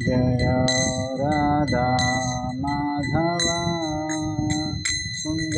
जय राधा माधव कुञ्ज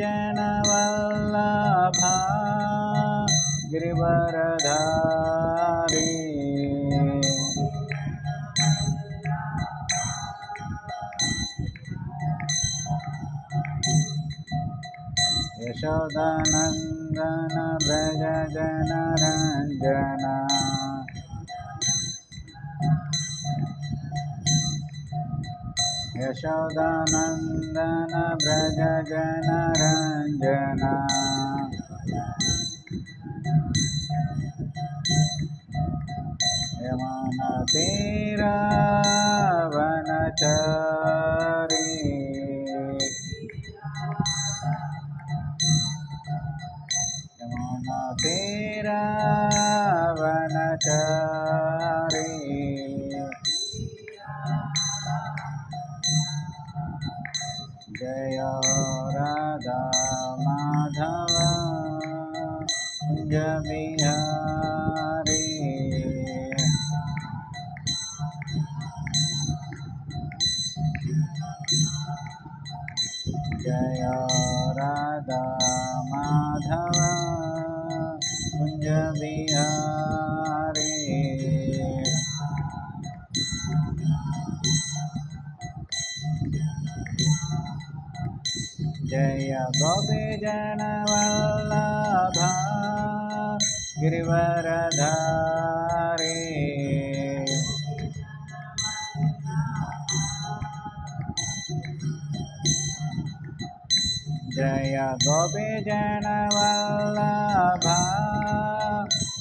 जनवल्लभा गिरिवरधारी। यशोदानन्दन व्रज जनरञ्जन यशोदानन्दन व्रज जनरञ्जन यमनतीरावनचारी। यमुनतीरावनचारी। जय राधा माधव बिहारी जय राधा माधव बिहारी जय गोपी जनवल्लभा। गिरिवरधारी। जय गोपी जनवल्लभा।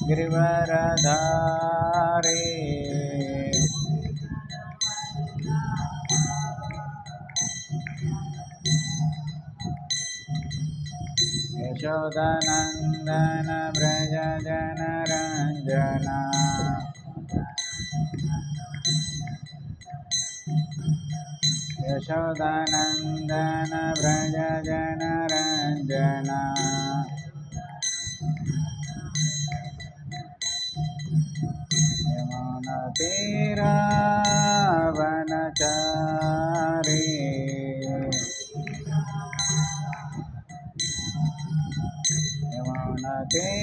गिरिवरधारी। यशोदनन्दन व्रज जनरञ्जना यशोदनन्दन व्रज जनरञ्जना यमुनतीरावनचारी यमुनतीरावनचारी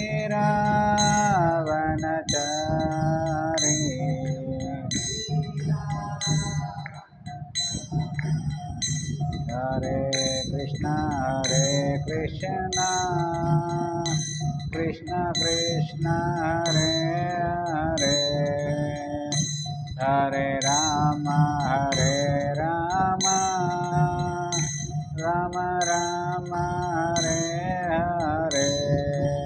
हरे कृष्ण हरे कृष्ण कृष्ण कृष्ण हरे हरे। हरे राम हरे राम। राम राम हरे हरे।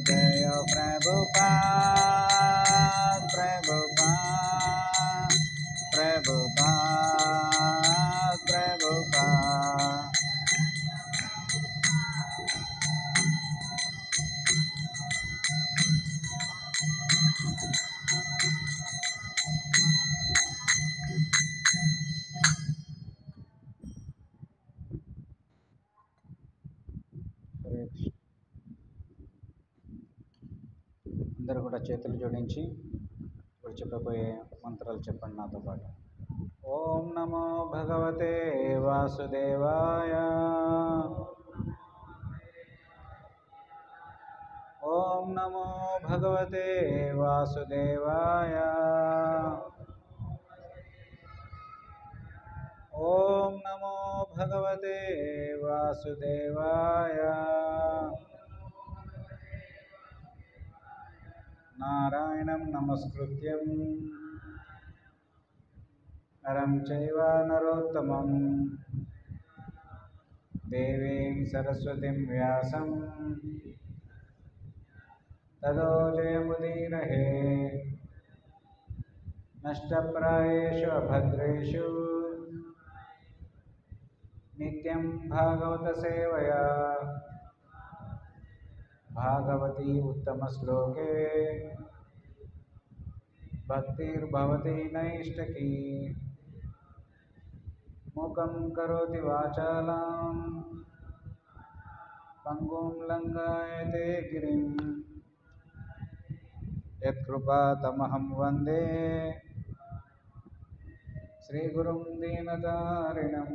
जय जय प्रभुपा प्रभुपा नरं चैव नरोत्तमं। देवीं सरस्वतीं व्यासं। तदो जयमुदीरहे। नष्टप्रायेषु अभद्रेषु। नित्यं भागवतसेवया। भागवती उत्तमश्लोके। भक्तिर्भवती नैष्टकी। నైష్టకీ ముఖం కరోతి వాచాలాం. పంగుం లంఘాయతే గిరిం. యత్కృపాతమహం వందే. శ్రీగురుం దీనదారిణం.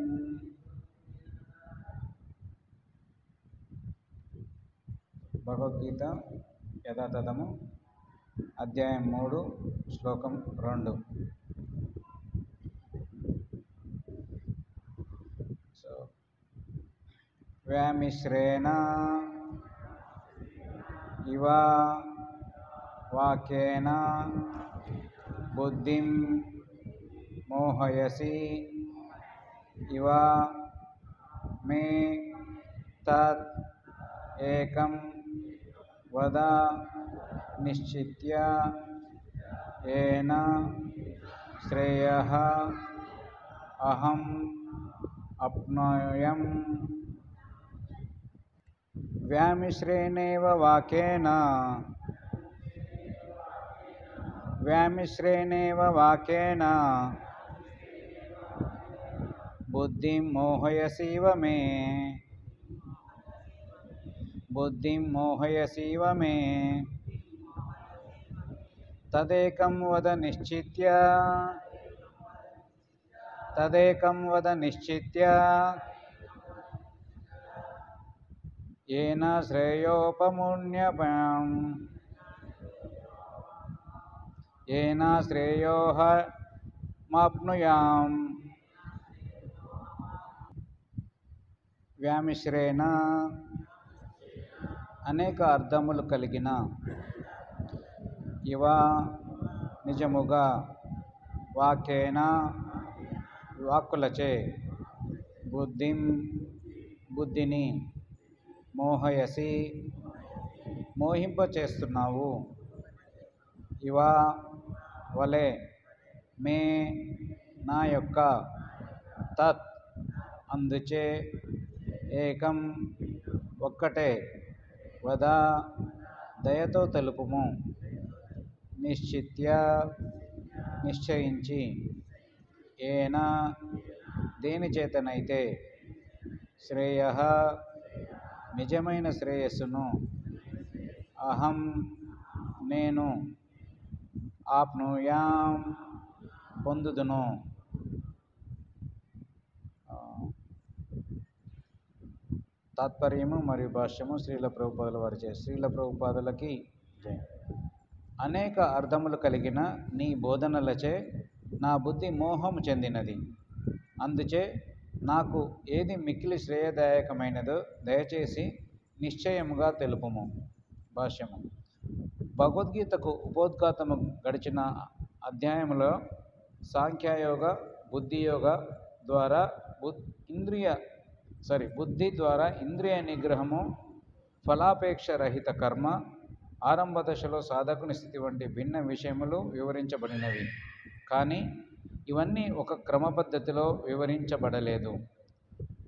భగవద్గీత యథాతథము. అధ్యాయం మూడు శ్లోకం రెండు. स्वमिश्रेण इव वाक्येन बुद्धिं मोहयसि इव मे तक वद निश्चित्य येय श्रेयः अहम् व्यामिश्रेणेव वाक्येन व्यामिश्रेणेव वाक्येन बुद्धिं मोहयसीव मे बुद्धिं मोहयसीव मे तदेकं वद निश्चित्य तदेकं वद निश्चित्य येन श्रेयोपमुण्यपम् येन श्रेयोः माप्नुयाम् వ్యామిశ్రేణ అనేక అర్థములు కలిగిన ఇవ నిజముగా వాక్యేన వాక్కులచే బుద్ధిం బుద్ధిని మోహయసి మోహింపచేస్తున్నావు. ఇవా వలె మే నా యొక్క తత్ అందుచే ఏకం ఒక్కటే వద దయతో తెలుపుము. నిశ్చిత్య నిశ్చయించి ఏనా దేనిచేతనైతే శ్రేయ నిజమైన శ్రేయస్సును అహం నేను ఆప్నుయాం పొందుదును. తాత్పర్యము మరియు భాష్యము శ్రీల ప్రభుపాదుల వారిచే శ్రీల ప్రభుపాదులకి అనేక అర్థములు కలిగిన నీ బోధనలచే నా బుద్ధి మోహము చెందినది. అందుచే నాకు ఏది మిక్కిలి శ్రేయదాయకమైనదో దయచేసి నిశ్చయముగా తెలుపుము. భాష్యము. భగవద్గీతకు ఉపోద్ఘాతము గడిచిన అధ్యాయంలో సాంఖ్యయోగ బుద్ధియోగ ద్వారా బు ఇంద్రియ సారీ బుద్ధి ద్వారా ఇంద్రియ నిగ్రహము ఫలాపేక్ష రహిత కర్మ ఆరంభ దశలో సాధకుని స్థితి వంటి భిన్న విషయములు వివరించబడినవి. కానీ ఇవన్నీ ఒక క్రమ పద్ధతిలో వివరించబడలేదు.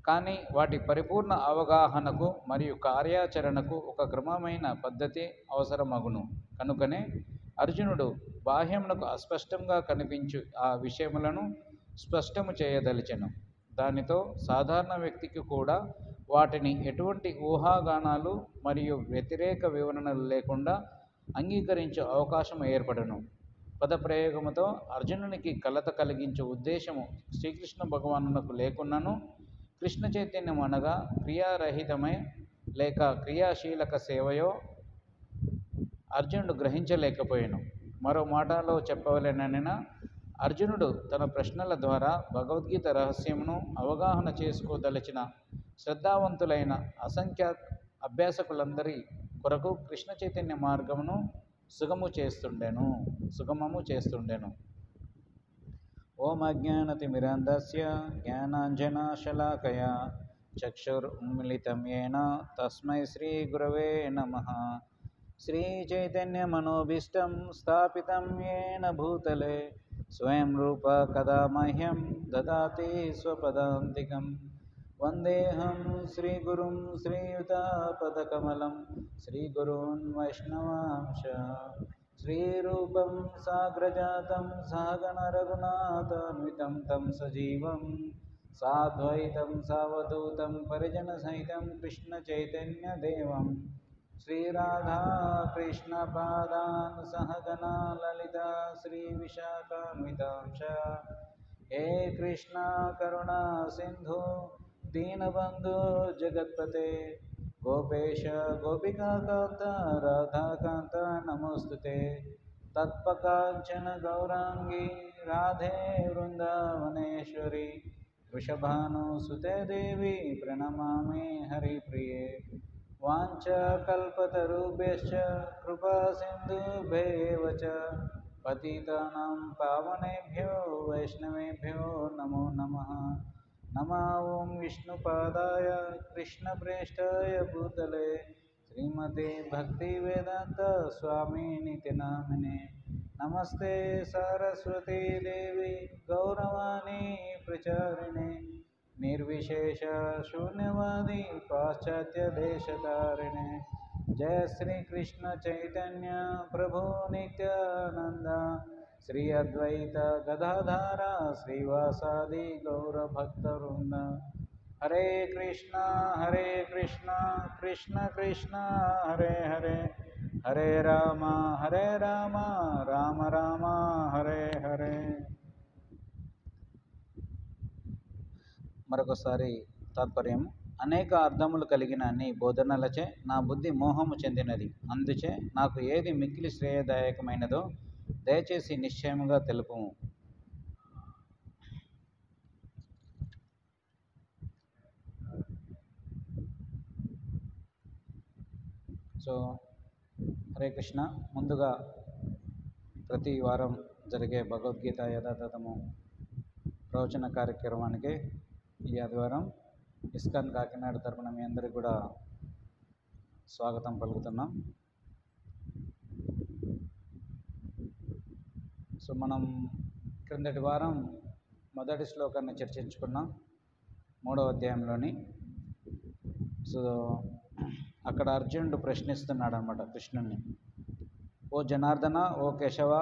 కానీ వాటి పరిపూర్ణ అవగాహనకు మరియు కార్యాచరణకు ఒక క్రమమైన పద్ధతి అవసరమగును. కనుకనే అర్జునుడు బాహ్యమునకు అస్పష్టంగా కనిపించు ఆ విషయములను స్పష్టము చేయదలిచెను. దానితో సాధారణ వ్యక్తికి కూడా వాటిని ఎటువంటి ఊహాగానాలు మరియు వ్యతిరేక వివరణలు లేకుండా అంగీకరించే అవకాశం ఏర్పడను. పదప్రయోగముతో అర్జునునికి కలత కలిగించే ఉద్దేశము శ్రీకృష్ణ భగవానునకు లేకున్నను. కృష్ణ చైతన్యం అనగా క్రియారహితమై లేక క్రియాశీలక సేవయో అర్జునుడు గ్రహించలేకపోయాను. మరో మాటలో చెప్పవలెనైనా అర్జునుడు తన ప్రశ్నల ద్వారా భగవద్గీత రహస్యమును అవగాహన చేసుకోదలిచిన శ్రద్ధావంతులైన అసంఖ్య అభ్యాసకులందరి కొరకు కృష్ణ చైతన్య మార్గమును సుగము చేస్తుండెను సుగమము చేస్తుండెను. ఓం అజ్ఞానతిమిరంధస్య జ్ఞానాంజనాశలాకయ చక్షుర్మిళితమ్యేన తస్మై శ్రీగురవే నమ. శ్రీచైతన్య మనోభీష్టం స్థాపితం ఏన భూతలే స్వయం రూప కదా మహ్యం దదాతి స్వపదాంతికం. वन्देऽहं श्रीगुरुं श्रीयुतापदकमलं श्रीगुरून् वैष्णवांश। श्रीरूपं साग्रजातं सहगणरघुनाथान्वितं तं सजीवं साद्वैतं सावधूतं परिजनसहितं कृष्णचैतन्यदेवं। श्रीराधाकृष्णपादान् सहगना ललिता श्रीविशाखान्वितां च हे कृष्णा, करुणा, सिन्धु दीनबन्धु जगत्पते। गोपेश गोपिकान्त राधाकान्त नमोऽस्तु ते गौराङ्गी, राधे वृन्दावनेश्वरी वृषभानुसुते देवी, प्रणमामि हरिप्रिये। वाञ्छकल्पतरुभ्यश्च, कृपासिन्धुभ्येव च। पतितानां पावनेभ्यो, वैष्णवेभ्यो, नमो नमः। नमः ॐ विष्णुपादाय कृष्णप्रेष्ठाय भूतले। श्रीमते भक्तिवेदान्तस्वामिनिति नामिने। नमस्ते सरस्वती देवी, गौरवाणी प्रचारिणे। निर्विशेष शून्यवादी पाश्चात्य देशतारिणे। जय श्री कृष्ण चैतन्य, प्रभु नित्यानंद శ్రీ అద్వైత గదాధార శ్రీవాసాది గౌరభక్తవృంద హరే కృష్ణ హరే కృష్ణ కృష్ణ కృష్ణ హరే హరే. హరే రామ హరే రామ రామ రామ హరే హరే. మరొకసారి తాత్పర్యం అనేక అర్థములు కలిగిన నీ బోధనలచే నా బుద్ధి మోహము చెందినది. అందుచే నాకు ఏది మిక్కిలి శ్రేయదాయకమైనదో దయచేసి నిశ్చయముగా తెలుపుము సో హరే కృష్ణ. ముందుగా ప్రతి వారం జరిగే భగవద్గీత యథాతథము ప్రవచన కార్యక్రమానికి ఈ ఆదివారం ఇస్కాన్ కాకినాడ తరపున మీ అందరికీ కూడా స్వాగతం పలుకుతున్నాం. సో మనం క్రిందటి వారం మొదటి శ్లోకాన్ని చర్చించుకున్నాం మూడవ అధ్యాయంలోని. సో అక్కడ అర్జునుడు ప్రశ్నిస్తున్నాడు అనమాట కృష్ణుణ్ణి. ఓ జనార్దన ఓ కేశవ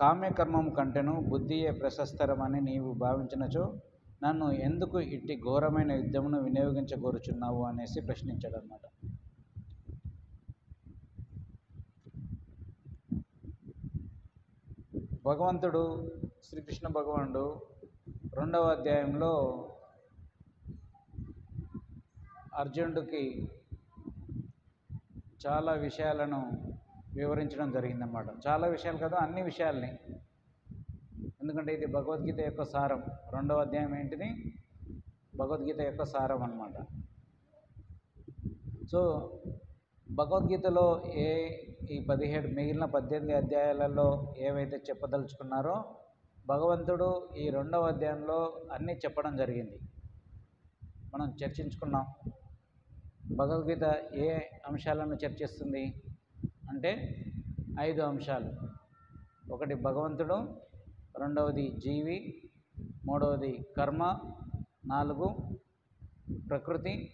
కామ్యకర్మం కంటేను బుద్ధియే ప్రశస్తరమని నీవు భావించినచో నన్ను ఎందుకు ఇట్టి ఘోరమైన యుద్ధమును వినియోగించగోరుచున్నావు? అనేసి ప్రశ్నించాడు అనమాట భగవంతుడు శ్రీకృష్ణ భగవానుడు రెండవ అధ్యాయంలో అర్జునుడికి చాలా విషయాలను వివరించడం జరిగిందన్నమాట. చాలా విషయాలు కదా అన్ని విషయాల్ని. ఎందుకంటే ఇది భగవద్గీత యొక్క సారం. రెండవ అధ్యాయం ఏంటిది? భగవద్గీత యొక్క సారం అన్నమాట. సో భగవద్గీతలో ఏ ఈ పదిహేడు మిగిలిన పద్దెనిమిది అధ్యాయాలలో ఏవైతే చెప్పదలుచుకున్నారో భగవంతుడు ఈ రెండవ అధ్యాయంలో అన్నీ చెప్పడం జరిగింది. మనం చర్చించుకున్నాం. భగవద్గీత ఏ అంశాలను చర్చిస్తుంది? అంటే ఐదు అంశాలు. ఒకటి భగవంతుడు రెండవది జీవి మూడవది కర్మ నాలుగు ప్రకృతి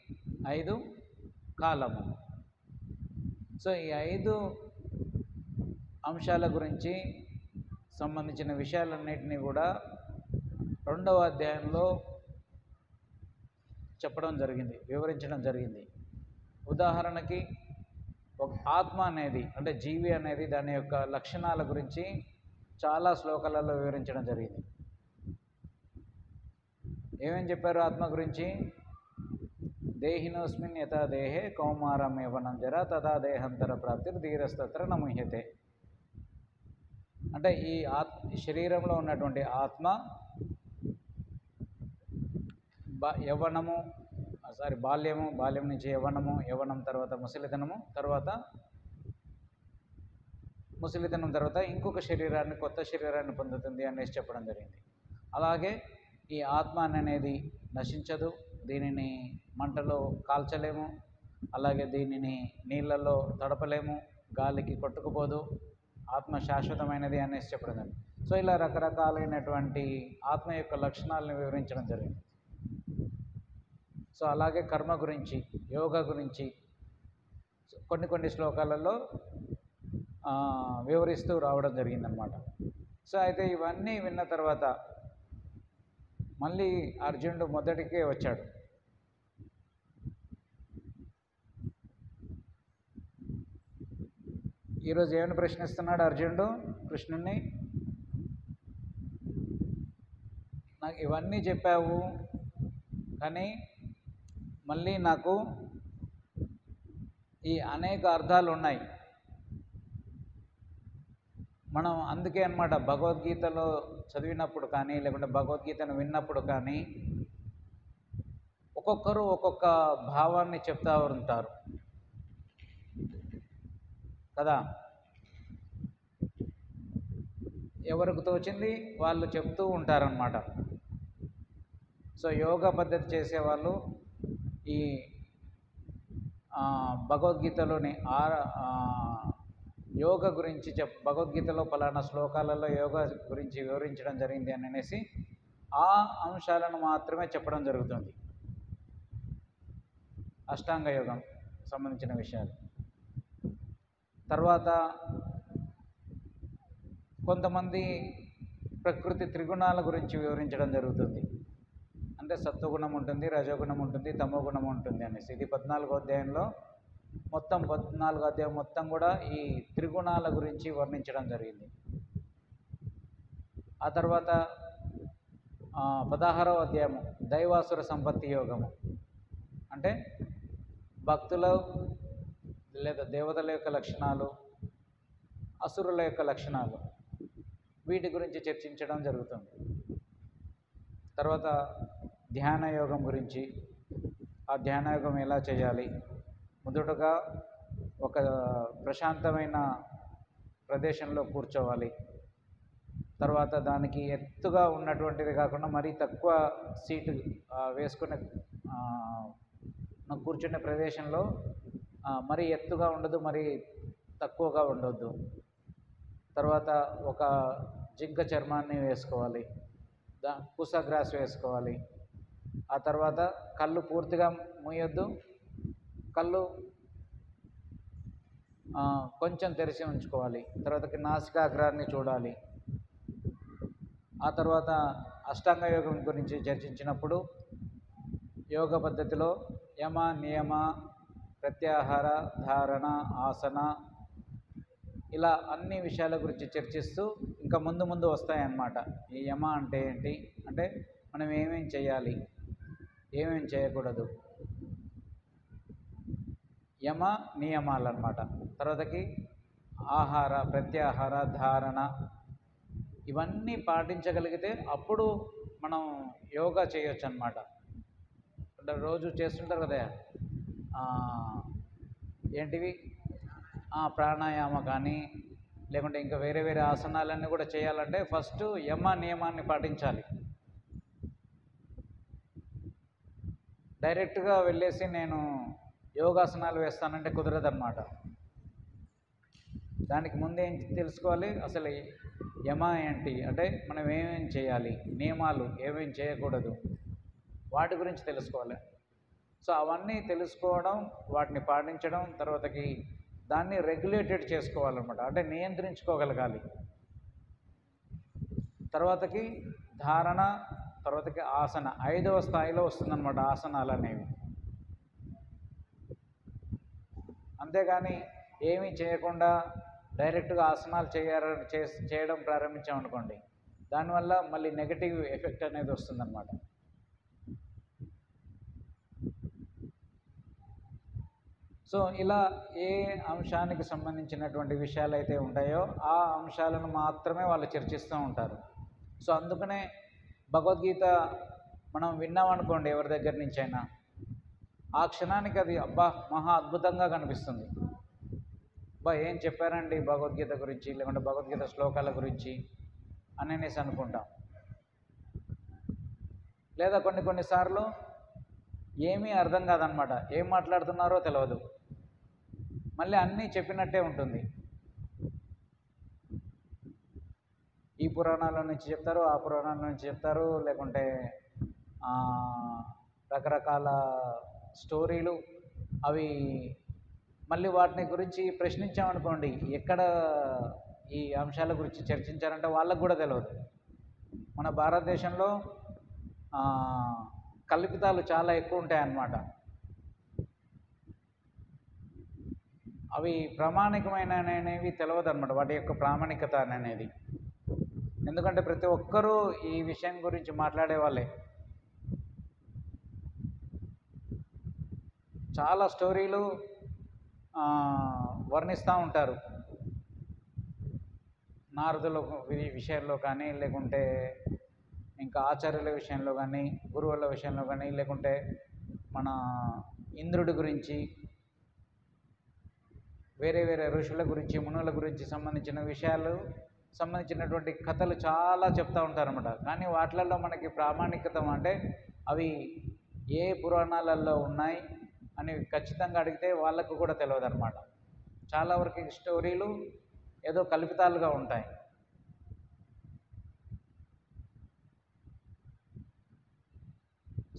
ఐదు కాలము. సో ఈ ఐదు అంశాల గురించి సంబంధించిన విషయాలన్నిటినీ కూడా రెండవ అధ్యాయంలో చెప్పడం జరిగింది వివరించడం జరిగింది. ఉదాహరణకి ఒక ఆత్మ అనేది అంటే జీవి అనేది దాని యొక్క లక్షణాల గురించి చాలా శ్లోకాలలో వివరించడం జరిగింది. ఏమేం చెప్పారు ఆత్మ గురించి? దేహినోస్మిన్ యథా దేహే కౌమారం యవనం జర తదా దేహంతర ప్రాప్తిర్ ధీరస్తత్ర నముహ్యతే. అంటే ఈ ఆత్ శరీరంలో ఉన్నటువంటి ఆత్మ బా యవ్వనము సారీ బాల్యము బాల్యం నుంచి యవ్వనము యవ్వనం తర్వాత ముసలితనము తర్వాత ముసలితనం తర్వాత ఇంకొక శరీరాన్ని కొత్త శరీరాన్ని పొందుతుంది అనేసి చెప్పడం జరిగింది. అలాగే ఈ ఆత్మ అనేది నశించదు దీనిని మంటలో కాల్చలేము. అలాగే దీనిని నీళ్ళల్లో తడపలేము. గాలికి కొట్టుకుపోదు. ఆత్మ శాశ్వతమైనది అనేసి చెప్పడం. సో ఇలా రకరకాలైనటువంటి ఆత్మ యొక్క లక్షణాలను వివరించడం జరిగింది. సో అలాగే కర్మ గురించి యోగా గురించి కొన్ని కొన్ని శ్లోకాలలో వివరిస్తూ రావడం జరిగిందనమాట సో అయితే ఇవన్నీ విన్న తర్వాత మళ్ళీ అర్జునుడు మొదటికే వచ్చాడు. ఈరోజు ఏమని ప్రశ్నిస్తున్నాడు అర్జునుడు? కృష్ణుణ్ణి. నాకు ఇవన్నీ చెప్పావు కానీ మళ్ళీ నాకు ఈ అనేక అర్థాలు ఉన్నాయి. మనం అందుకే అన్నమాట భగవద్గీతలో చదివినప్పుడు కానీ లేకుంటే భగవద్గీతను విన్నప్పుడు కానీ ఒక్కొక్కరు ఒక్కొక్క భావాన్ని చెప్తా ఉంటారు. కదా? ఎవరికి తోచింది? వాళ్ళు చెప్తూ ఉంటారనమాట సో యోగా పద్ధతి చేసేవాళ్ళు ఈ భగవద్గీతలోని ఆ, యోగ గురించి చెప్ భగవద్గీతలో పలానా శ్లోకాలలో యోగ గురించి వివరించడం జరిగింది అని అనేసి ఆ అంశాలను మాత్రమే చెప్పడం జరుగుతుంది. అష్టాంగ యోగం సంబంధించిన విషయాలు. తర్వాత కొంతమంది ప్రకృతి త్రిగుణాల గురించి వివరించడం జరుగుతుంది. అంటే సత్వగుణం ఉంటుంది రజోగుణం ఉంటుంది తమోగుణం ఉంటుంది అనేసి. ఇది పద్నాలుగో అధ్యాయంలో మొత్తం పద్నాలుగో అధ్యాయం మొత్తం కూడా ఈ త్రిగుణాల గురించి వర్ణించడం జరిగింది. ఆ తర్వాత పదహారవ అధ్యాయము దైవాసుర సంపత్తి యోగము. అంటే భక్తుల లేదా దేవతల యొక్క లక్షణాలు అసురుల యొక్క లక్షణాలు వీటి గురించి చర్చించడం జరుగుతుంది. తర్వాత ధ్యాన యోగం గురించి ఆ ధ్యాన యోగం ఎలా చేయాలి మొదటగా ఒక ప్రశాంతమైన ప్రదేశంలో కూర్చోవాలి. తర్వాత దానికి ఎత్తుగా ఉన్నటువంటిది కాకుండా మరీ తక్కువ సీటు వేసుకునే కూర్చునే ప్రదేశంలో మరీ ఎత్తుగా ఉండదు మరీ తక్కువగా ఉండొద్దు. తర్వాత ఒక జింక చర్మాన్ని వేసుకోవాలి. దా పూసా గ్రాస్ వేసుకోవాలి. ఆ తర్వాత కళ్ళు పూర్తిగా మూయొద్దు. కళ్ళు కొంచెం తెరిచి ఉంచుకోవాలి. తర్వాతకి నాసికాగ్రాన్ని చూడాలి. ఆ తర్వాత అష్టాంగ యోగం గురించి చర్చించినప్పుడు యోగ పద్ధతిలో యమ నియమ ప్రత్యాహార ధారణ ఆసన ఇలా అన్ని విషయాల గురించి చర్చిస్తూ ఇంకా ముందు ముందు వస్తాయన్నమాట. ఈ యమ అంటే ఏంటి? అంటే మనం ఏమేం చేయాలి? ఏమేం చేయకూడదు? యమ నియమాలు అనమాట తర్వాతకి ఆహార ప్రత్యాహార ధారణ ఇవన్నీ పాటించగలిగితే అప్పుడు మనం యోగా చేయొచ్చు అనమాట అంటే రోజు చేస్తుంటారు కదా ఏంటివి? ఆ, ప్రాణాయామ కానీ లేకుంటే ఇంకా వేరే వేరే ఆసనాలన్నీ కూడా చేయాలంటే ఫస్ట్ యమ నియమాన్ని పాటించాలి. డైరెక్ట్గా వెళ్ళేసి నేను యోగాసనాలు వేస్తానంటే కుదరదన్నమాట. దానికి ముందేం ఏం తెలుసుకోవాలి? అసలు యమ ఏంటి? అంటే మనం ఏమేమి చేయాలి? నియమాలు ఏమేమి చేయకూడదు? వాటి గురించి తెలుసుకోవాలి. సో అవన్నీ తెలుసుకోవడం వాటిని పాటించడం తర్వాతకి దాన్ని రెగ్యులేటెడ్ చేసుకోవాలన్నమాట. అంటే నియంత్రించుకోగలగాలి. తర్వాతకి ధారణ తర్వాతకి ఆసన. ఐదవ స్థాయిలో వస్తుందన్నమాట ఆసనాలు అనేవి అంతేగాని ఏమీ చేయకుండా డైరెక్ట్గా ఆసనాలు చేయాల చేస్- చేయడం ప్రారంభించామనుకోండి దానివల్ల మళ్ళీ నెగటివ్ ఎఫెక్ట్ అనేది వస్తుందన్నమాట. సో ఇలా ఏ అంశానికి సంబంధించినటువంటి విషయాలు అయితే ఉంటాయో ఆ అంశాలను మాత్రమే వాళ్ళు చర్చిస్తూ ఉంటారు. సో అందుకనే భగవద్గీత మనం విన్నామనుకోండి ఎవరి దగ్గర నుంచైనా ఆ క్షణానికి అది అబ్బా మహా అద్భుతంగా కనిపిస్తుంది. అబ్బా ఏం చెప్పారండి భగవద్గీత గురించి లేకుంటే భగవద్గీత శ్లోకాల గురించి అని అనేసి అనుకుంటాం. లేదా కొన్ని కొన్నిసార్లు ఏమీ అర్థం కాదనమాట ఏం మాట్లాడుతున్నారో తెలియదు మళ్ళీ అన్నీ చెప్పినట్టే ఉంటుంది. ఈ పురాణాల నుంచి చెప్తారు ఆ పురాణాల నుంచి చెప్తారు లేకుంటే రకరకాల స్టోరీలు అవి మళ్ళీ వాటిని గురించి ప్రశ్నించామనుకోండి ఎక్కడ ఈ అంశాల గురించి చర్చించారంటే వాళ్ళకు కూడా తెలియదు మన భారతదేశంలో కల్పితాలు చాలా ఎక్కువ ఉంటాయి అన్నమాట అవి ప్రామాణికమైన అనేవి తెలియదు అనమాట వాటి యొక్క ప్రామాణికత అనేది. ఎందుకంటే ప్రతి ఒక్కరూ ఈ విషయం గురించి మాట్లాడే వాళ్ళే. చాలా స్టోరీలు వర్ణిస్తూ ఉంటారు. నారదుల వి- విషయంలో కానీ లేకుంటే ఇంకా ఆచార్యుల విషయంలో కానీ గురువుల విషయంలో కానీ లేకుంటే మన ఇంద్రుడి గురించి వేరే వేరే ఋషుల గురించి మునుల గురించి సంబంధించిన విషయాలు సంబంధించినటువంటి కథలు చాలా చెప్తూ ఉంటారన్నమాట. కానీ వాటిలలో మనకి ప్రామాణికత అంటే అవి ఏ పురాణాలలో ఉన్నాయి అని ఖచ్చితంగా అడిగితే వాళ్ళకు కూడా తెలియదు అనమాట చాలా వరకు స్టోరీలు ఏదో కల్పితాలుగా ఉంటాయి.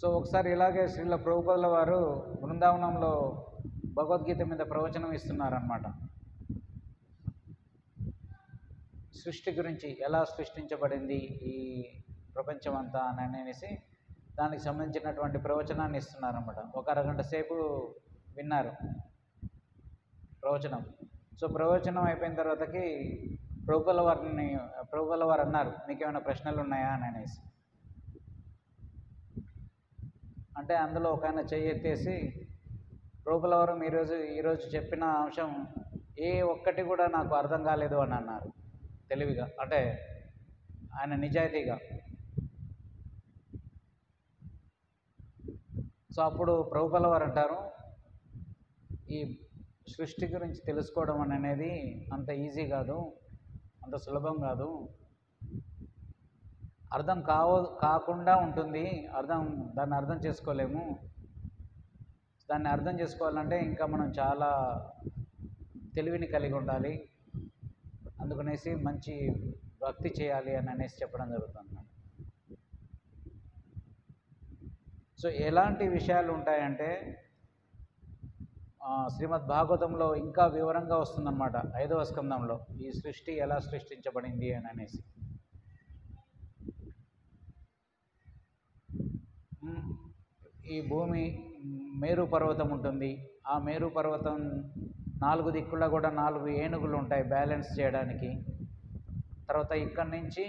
సో ఒకసారి ఇలాగే శ్రీల ప్రభుపదుల వారు బృందావనంలో భగవద్గీత మీద ప్రవచనం ఇస్తున్నారన్నమాట. సృష్టి గురించి ఎలా సృష్టించబడింది ఈ ప్రపంచం అంతా అని అనేసి దానికి సంబంధించినటువంటి ప్రవచనాన్ని ఇస్తున్నారన్నమాట. ఒక అరగంట సేపు విన్నారు ప్రవచనం. సో ప్రవచనం అయిపోయిన తర్వాతకి ప్రభుల వారిని ప్రభుల వారు అన్నారు మీకేమైనా ప్రశ్నలు ఉన్నాయా? అని అనేసి. అంటే అందులో ఒక ఆయన చెయ్యెత్తేసి ప్రభుల వారు ఈరోజు ఈరోజు చెప్పిన అంశం ఏ ఒక్కటి కూడా నాకు అర్థం కాలేదు అని అన్నారు. తెలివిగా అంటే ఆయన నిజాయితీగా. సో అప్పుడు ప్రభుపల వారు అంటారు ఈ సృష్టి గురించి తెలుసుకోవడం అనేది అంత ఈజీ కాదు అంత సులభం కాదు. అర్థం కావ కాకుండా ఉంటుంది అర్థం దాన్ని అర్థం చేసుకోలేము. దాన్ని అర్థం చేసుకోవాలంటే ఇంకా మనం చాలా తెలివిని కలిగి ఉండాలి. అందుకనేసి మంచి భక్తి చేయాలి అని అనేసి చెప్పడం జరుగుతుంది. సో ఎలాంటి విషయాలు ఉంటాయంటే శ్రీమద్ భాగవతంలో ఇంకా వివరంగా వస్తుందన్నమాట ఐదవ స్కందంలో ఈ సృష్టి ఎలా సృష్టించబడింది అని అనేసి. ఈ భూమి మేరు పర్వతం ఉంటుంది. ఆ మేరు పర్వతం నాలుగు దిక్కుల్లో కూడా నాలుగు ఏనుగులు ఉంటాయి బ్యాలెన్స్ చేయడానికి. తర్వాత ఇక్కడి నుంచి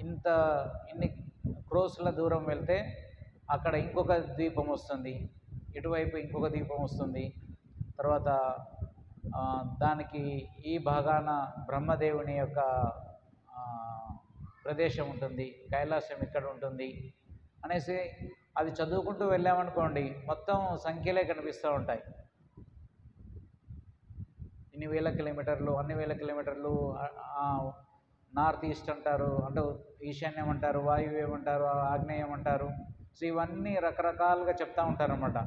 ఇంత ఇన్ని క్రోస్ల దూరం వెళ్తే అక్కడ ఇంకొక ద్వీపం వస్తుంది. ఇటువైపు ఇంకొక ద్వీపం వస్తుంది. తర్వాత దానికి ఈ భాగాన బ్రహ్మదేవుని యొక్క ప్రదేశం ఉంటుంది. కైలాసం ఇక్కడ ఉంటుంది. అనేసి అది చదువుకుంటూ వెళ్ళామనుకోండి మొత్తం సంఖ్యలే కనిపిస్తూ ఉంటాయి. ఇన్ని వేల కిలోమీటర్లు అన్ని వేల కిలోమీటర్లు నార్త్ ఈస్ట్ అంటారు అంటే ఈశాన్యం అంటారు వాయువ్యం అంటారు ఆగ్నేయం అంటారు. సో ఇవన్నీ రకరకాలుగా చెప్తూ ఉంటారన్నమాట.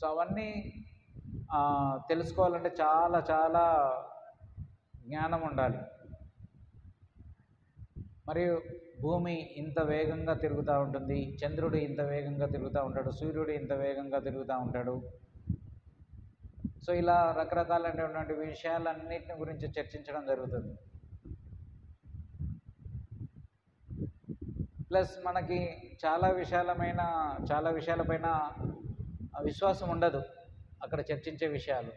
సో అవన్నీ తెలుసుకోవాలంటే చాలా చాలా జ్ఞానం ఉండాలి. మరియు భూమి ఇంత వేగంగా తిరుగుతూ ఉంటుంది చంద్రుడు ఇంత వేగంగా తిరుగుతూ ఉంటాడు సూర్యుడు ఇంత వేగంగా తిరుగుతూ ఉంటాడు. సో ఇలా రకరకాలైనటువంటి విషయాలన్నింటిని గురించి చర్చించడం జరుగుతుంది. ప్లస్ మనకి చాలా విశాలమైన చాలా విషయాలపైన విశ్వాసం ఉండదు అక్కడ చర్చించే విషయాలు.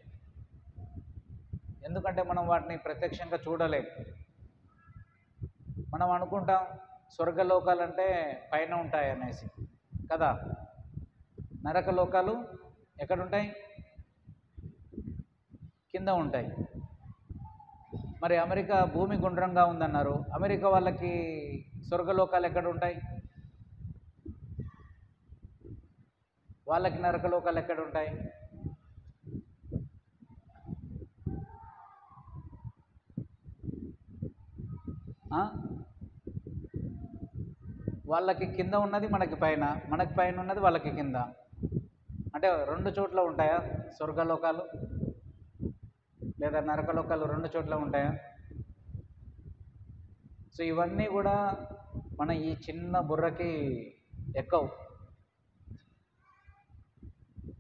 ఎందుకంటే మనం వాటిని ప్రత్యక్షంగా చూడలేము మనం అనుకుంటాం స్వర్గలోకాలంటే పైన ఉంటాయి అనేసి. కదా? నరక లోకాలు ఎక్కడుంటాయి? కింద ఉంటాయి. మరి అమెరికా భూమి గుండ్రంగా ఉందన్నారు. అమెరికా వాళ్ళకి స్వర్గలోకాలు ఎక్కడ ఉంటాయి? వాళ్ళకి నరకలోకాలు ఎక్కడ ఉంటాయి? వాళ్ళకి కింద ఉన్నది మనకి పైన మనకి పైన ఉన్నది వాళ్ళకి కింద. అంటే రెండు చోట్ల ఉంటాయా స్వర్గలోకాలు? లేదా నరకలోకాలు రెండు చోట్ల ఉంటాయా? సో ఇవన్నీ కూడా మన ఈ చిన్న బుర్రకి ఎక్కవు.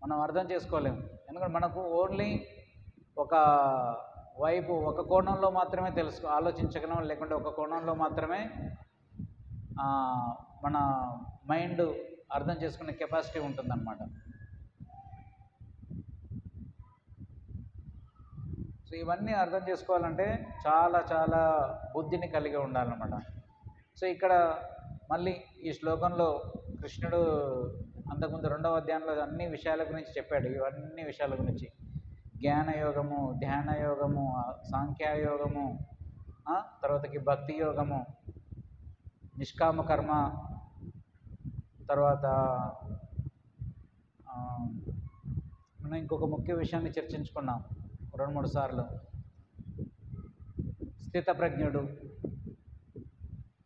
మనం అర్థం చేసుకోలేము. ఎందుకంటే మనకు ఓన్లీ ఒక వైపు ఒక కోణంలో మాత్రమే తెలుసు ఆలోచించగలం లేకుంటే ఒక కోణంలో మాత్రమే మన మైండ్ అర్థం చేసుకునే కెపాసిటీ ఉంటుందన్నమాట. సో ఇవన్నీ అర్థం చేసుకోవాలంటే చాలా చాలా బుద్ధిని కలిగి ఉండాలన్నమాట. సో ఇక్కడ మళ్ళీ ఈ శ్లోకంలో కృష్ణుడు అంతకుముందు రెండవ అధ్యాయంలో అన్ని విషయాల గురించి చెప్పాడు. ఇవన్నీ విషయాల గురించి. జ్ఞానయోగము ధ్యానయోగము సాంఖ్యాయోగము సాంఖ్యయోగము తర్వాతకి భక్తి యోగము నిష్కామ కర్మ తర్వాత మనం ఇంకొక ముఖ్య విషయాన్ని చర్చించుకున్నాం. రెండు మూడు సార్లు. స్థితప్రజ్ఞుడు.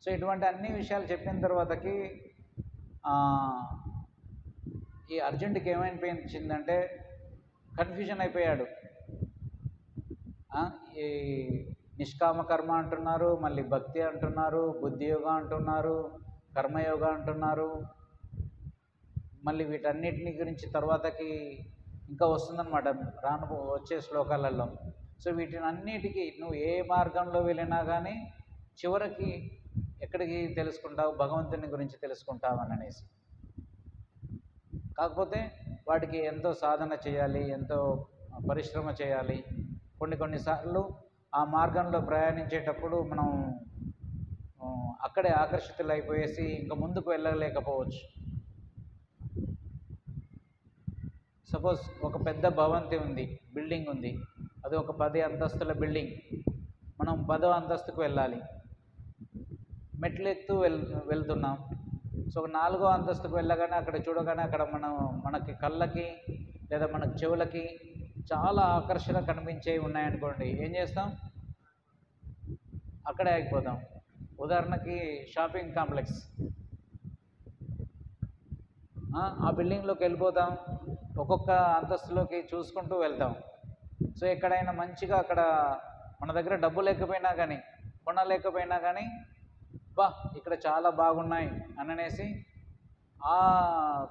సో ఇటువంటి అన్ని విషయాలు చెప్పిన తర్వాతకి ఈ అర్జెంట్కి ఏమైపోయిందంటే కన్ఫ్యూజన్ అయిపోయాడు. ఈ నిష్కామ కర్మ అంటున్నారు మళ్ళీ భక్తి అంటున్నారు బుద్ధి యోగ అంటున్నారు కర్మయోగ అంటున్నారు. మళ్ళీ వీటన్నిటిని గురించి తర్వాతకి ఇంకా వస్తుందన్నమాట రాను వచ్చే శ్లోకాలలో. సో వీటిని అన్నిటికీ నువ్వు ఏ మార్గంలో వెళ్ళినా కానీ చివరికి ఎక్కడికి తెలుసుకుంటావు? భగవంతుని గురించి తెలుసుకుంటావు అని అనేసి. కాకపోతే వాటికి ఎంతో సాధన చేయాలి ఎంతో పరిశ్రమ చేయాలి. కొన్ని కొన్నిసార్లు ఆ మార్గంలో ప్రయాణించేటప్పుడు మనం అక్కడే ఆకర్షితులు అయిపోయేసి ఇంకా ముందుకు వెళ్ళలేకపోవచ్చు. సపోజ్ ఒక పెద్ద భవంతి ఉంది బిల్డింగ్ ఉంది అది ఒక పది అంతస్తుల బిల్డింగ్. మనం పదో అంతస్తుకు వెళ్ళాలి. మెట్లు ఎక్కుతూ వెల్ వెళ్తున్నాం. సో ఒక నాలుగో అంతస్తుకు వెళ్ళగానే అక్కడ చూడగానే అక్కడ మనం మనకి కళ్ళకి లేదా మనకి చెవులకి చాలా ఆకర్షణ కనిపించేవి ఉన్నాయనుకోండి. ఏం చేస్తాం? అక్కడే ఆగిపోతాం. ఉదాహరణకి షాపింగ్ కాంప్లెక్స్. ఆ బిల్డింగ్లోకి వెళ్ళిపోతాం. ఒక్కొక్క అంతస్తులోకి చూసుకుంటూ వెళ్తాం. సో ఎక్కడైనా మంచిగా అక్కడ మన దగ్గర డబ్బు లేకపోయినా కానీ కొనలేకపోయినా కానీ బా ఇక్కడ చాలా బాగున్నాయి అని అనేసి ఆ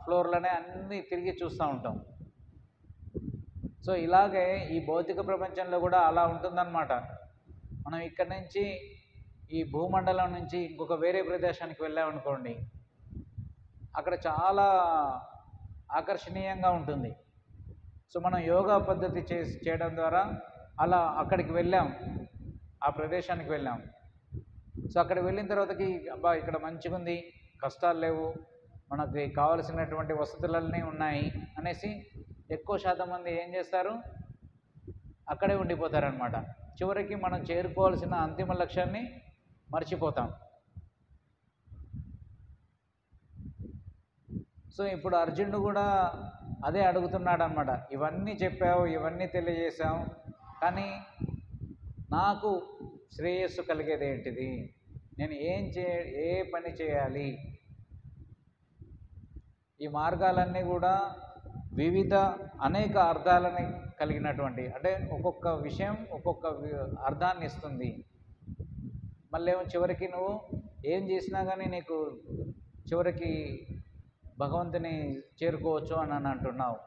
ఫ్లోర్లోనే అన్నీ తిరిగి చూస్తూ ఉంటాం. సో ఇలాగే ఈ భౌతిక ప్రపంచంలో కూడా అలా ఉంటుందన్నమాట. మనం ఇక్కడ నుంచి ఈ భూమండలం నుంచి ఇంకొక వేరే ప్రదేశానికి వెళ్ళామనుకోండి అక్కడ చాలా ఆకర్షణీయంగా ఉంటుంది. సో మనం యోగా పద్ధతి చేసి చేయడం ద్వారా అలా అక్కడికి వెళ్ళాం. ఆ ప్రదేశానికి వెళ్ళాం. సో అక్కడ వెళ్ళిన తర్వాతకి అబ్బా ఇక్కడ మంచిగా ఉంది కష్టాలు లేవు మనకి కావలసినటువంటి వసతులన్నీ ఉన్నాయి అనేసి ఎక్కువ శాతం మంది ఏం చేస్తారు? అక్కడే ఉండిపోతారనమాట చివరికి మనం చేరుకోవాల్సిన అంతిమ లక్ష్యాన్ని మర్చిపోతాం. సో ఇప్పుడు అర్జునుడు కూడా అదే అడుగుతున్నాడు అనమాట ఇవన్నీ చెప్పావు ఇవన్నీ తెలియజేశావు కానీ నాకు శ్రేయస్సు కలిగేది ఏంటిది? నేను ఏం చే ఏ పని చేయాలి? ఈ మార్గాలన్నీ కూడా వివిధ అనేక అర్థాలని కలిగినటువంటి అంటే ఒక్కొక్క విషయం ఒక్కొక్క అర్థాన్ని ఇస్తుంది. మళ్ళీ ఏమో చివరికి నువ్వు ఏం చేసినా కానీ నీకు చివరికి భగవంతుని చేరుకోవచ్చు అని అని అంటున్నావు.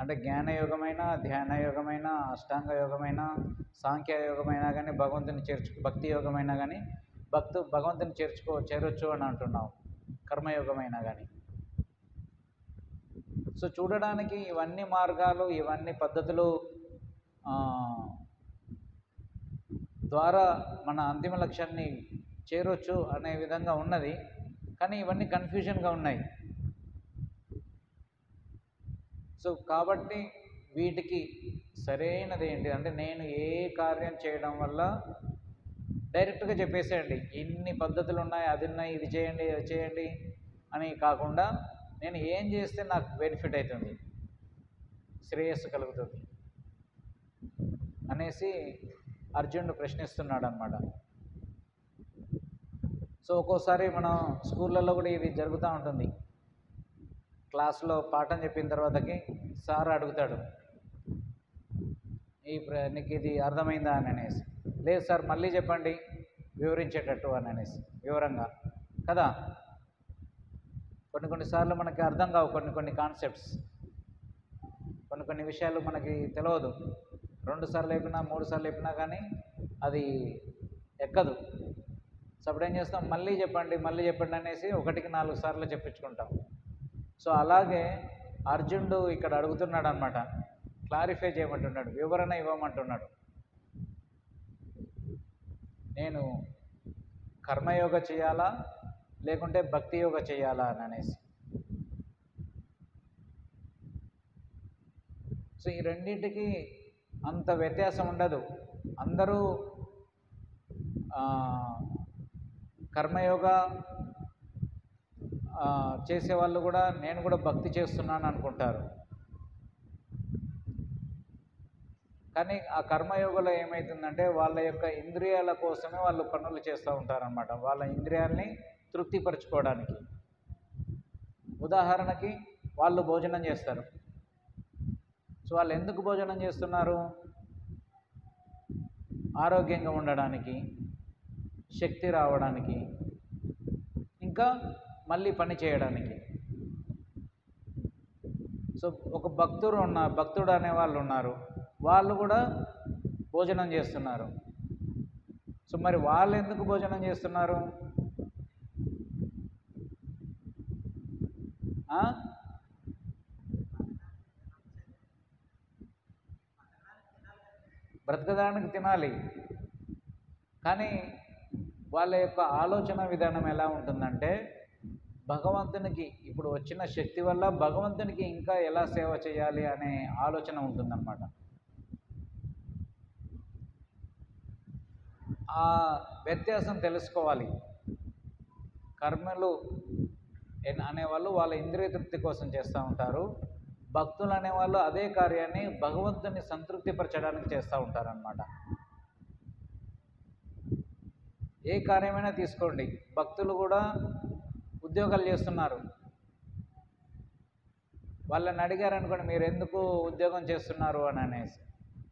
అంటే జ్ఞానయోగమైన ధ్యానయోగమైన అష్టాంగ యోగమైన సాంఖ్యయోగమైనా కానీ భగవంతుని చేర్చు భక్తి యోగమైనా కానీ భక్తు భగవంతుని చేర్చుకో చేరొచ్చు అని అంటున్నావు. కర్మయోగమైనా కానీ సో చూడడానికి ఇవన్నీ మార్గాలు ఇవన్నీ పద్ధతులు ద్వారా మన అంతిమ లక్ష్యాన్ని చేరొచ్చు అనే విధంగా ఉన్నది. కానీ ఇవన్నీ కన్ఫ్యూజన్గా ఉన్నాయి. సో కాబట్టి వీటికి సరైనది ఏంటి? అంటే నేను ఏ కార్యం చేయడం వల్ల డైరెక్ట్గా చెప్పేసేయండి. ఇన్ని పద్ధతులు ఉన్నాయి? అది ఉన్నాయి ఇది చేయండి అది చేయండి అని కాకుండా నేను ఏం చేస్తే నాకు బెనిఫిట్ అవుతుంది? శ్రేయస్సు కలుగుతుంది. అనేసి అర్జునుడు ప్రశ్నిస్తున్నాడు అనమాట సో ఒక్కోసారి మనం స్కూళ్ళల్లో కూడా ఇది జరుగుతూ ఉంటుంది. క్లాస్లో పాఠం చెప్పిన తర్వాతకి సార్ అడుగుతాడు ఈ నీకు ఇది అర్థమైందా? అని అనేసి. లేదు సార్ మళ్ళీ చెప్పండి వివరించేటట్టు అని అనేసి వివరంగా. కదా? కొన్ని కొన్నిసార్లు మనకి అర్థం కావు కొన్ని కొన్ని కాన్సెప్ట్స్. కొన్ని కొన్ని విషయాలు మనకి తెలియదు రెండు సార్లు లేపినా మూడు సార్లు అయిపోయినా కానీ అది ఎక్కదు. సో అప్పుడు ఏం చేస్తాం? మళ్ళీ చెప్పండి మళ్ళీ చెప్పండి అనేసి ఒకటికి నాలుగు సార్లు చెప్పించుకుంటాం. సో అలాగే అర్జునుడు ఇక్కడ అడుగుతున్నాడు అనమాట క్లారిఫై చేయమంటున్నాడు వివరణ ఇవ్వమంటున్నాడు. నేను కర్మయోగ చేయాలా లేకుంటే భక్తి యోగ చేయాలా అని అనేసి. సో ఈ రెండింటికి అంత వ్యత్యాసం ఉండదు. అందరూ కర్మయోగ చేసేవాళ్ళు కూడా నేను కూడా భక్తి చేస్తున్నాను అనుకుంటారు. కానీ ఆ కర్మయోగంలో ఏమవుతుందంటే వాళ్ళ యొక్క ఇంద్రియాల కోసమే వాళ్ళు పనులు చేస్తూ ఉంటారనమాట వాళ్ళ ఇంద్రియాల్ని తృప్తిపరచుకోవడానికి. ఉదాహరణకి వాళ్ళు భోజనం చేస్తారు. సో వాళ్ళు ఎందుకు భోజనం చేస్తున్నారు? ఆరోగ్యంగా ఉండడానికి శక్తి రావడానికి. ఇంకా మళ్ళీ పని చేయడానికి. సో ఒక భక్తుడు ఉన్న భక్తుడు అనే వాళ్ళు ఉన్నారు. వాళ్ళు కూడా భోజనం చేస్తున్నారు. సో మరి వాళ్ళు ఎందుకు భోజనం చేస్తున్నారు? బ్రతకదానికి బ్రతకడానికి తినాలి. కానీ వాళ్ళ యొక్క ఆలోచన విధానం ఎలా ఉంటుందంటే భగవంతునికి ఇప్పుడు వచ్చిన శక్తి వల్ల భగవంతునికి ఇంకా ఎలా సేవ చేయాలి అనే ఆలోచన ఉంటుందన్నమాట. ఆ వ్యత్యాసం తెలుసుకోవాలి. కర్మలు ఎన్- అనేవాళ్ళు వాళ్ళ ఇంద్రియ తృప్తి కోసం చేస్తూ ఉంటారు. భక్తులు అనేవాళ్ళు అదే కార్యాన్ని భగవంతుని సంతృప్తిపరచడానికి చేస్తూ ఉంటారనమాట ఏ కార్యమైనా తీసుకోండి. భక్తులు కూడా ఉద్యోగాలు చేస్తున్నారు. వాళ్ళని అడిగారు అనుకోండి మీరు ఎందుకు ఉద్యోగం చేస్తున్నారు? అని అనేసి.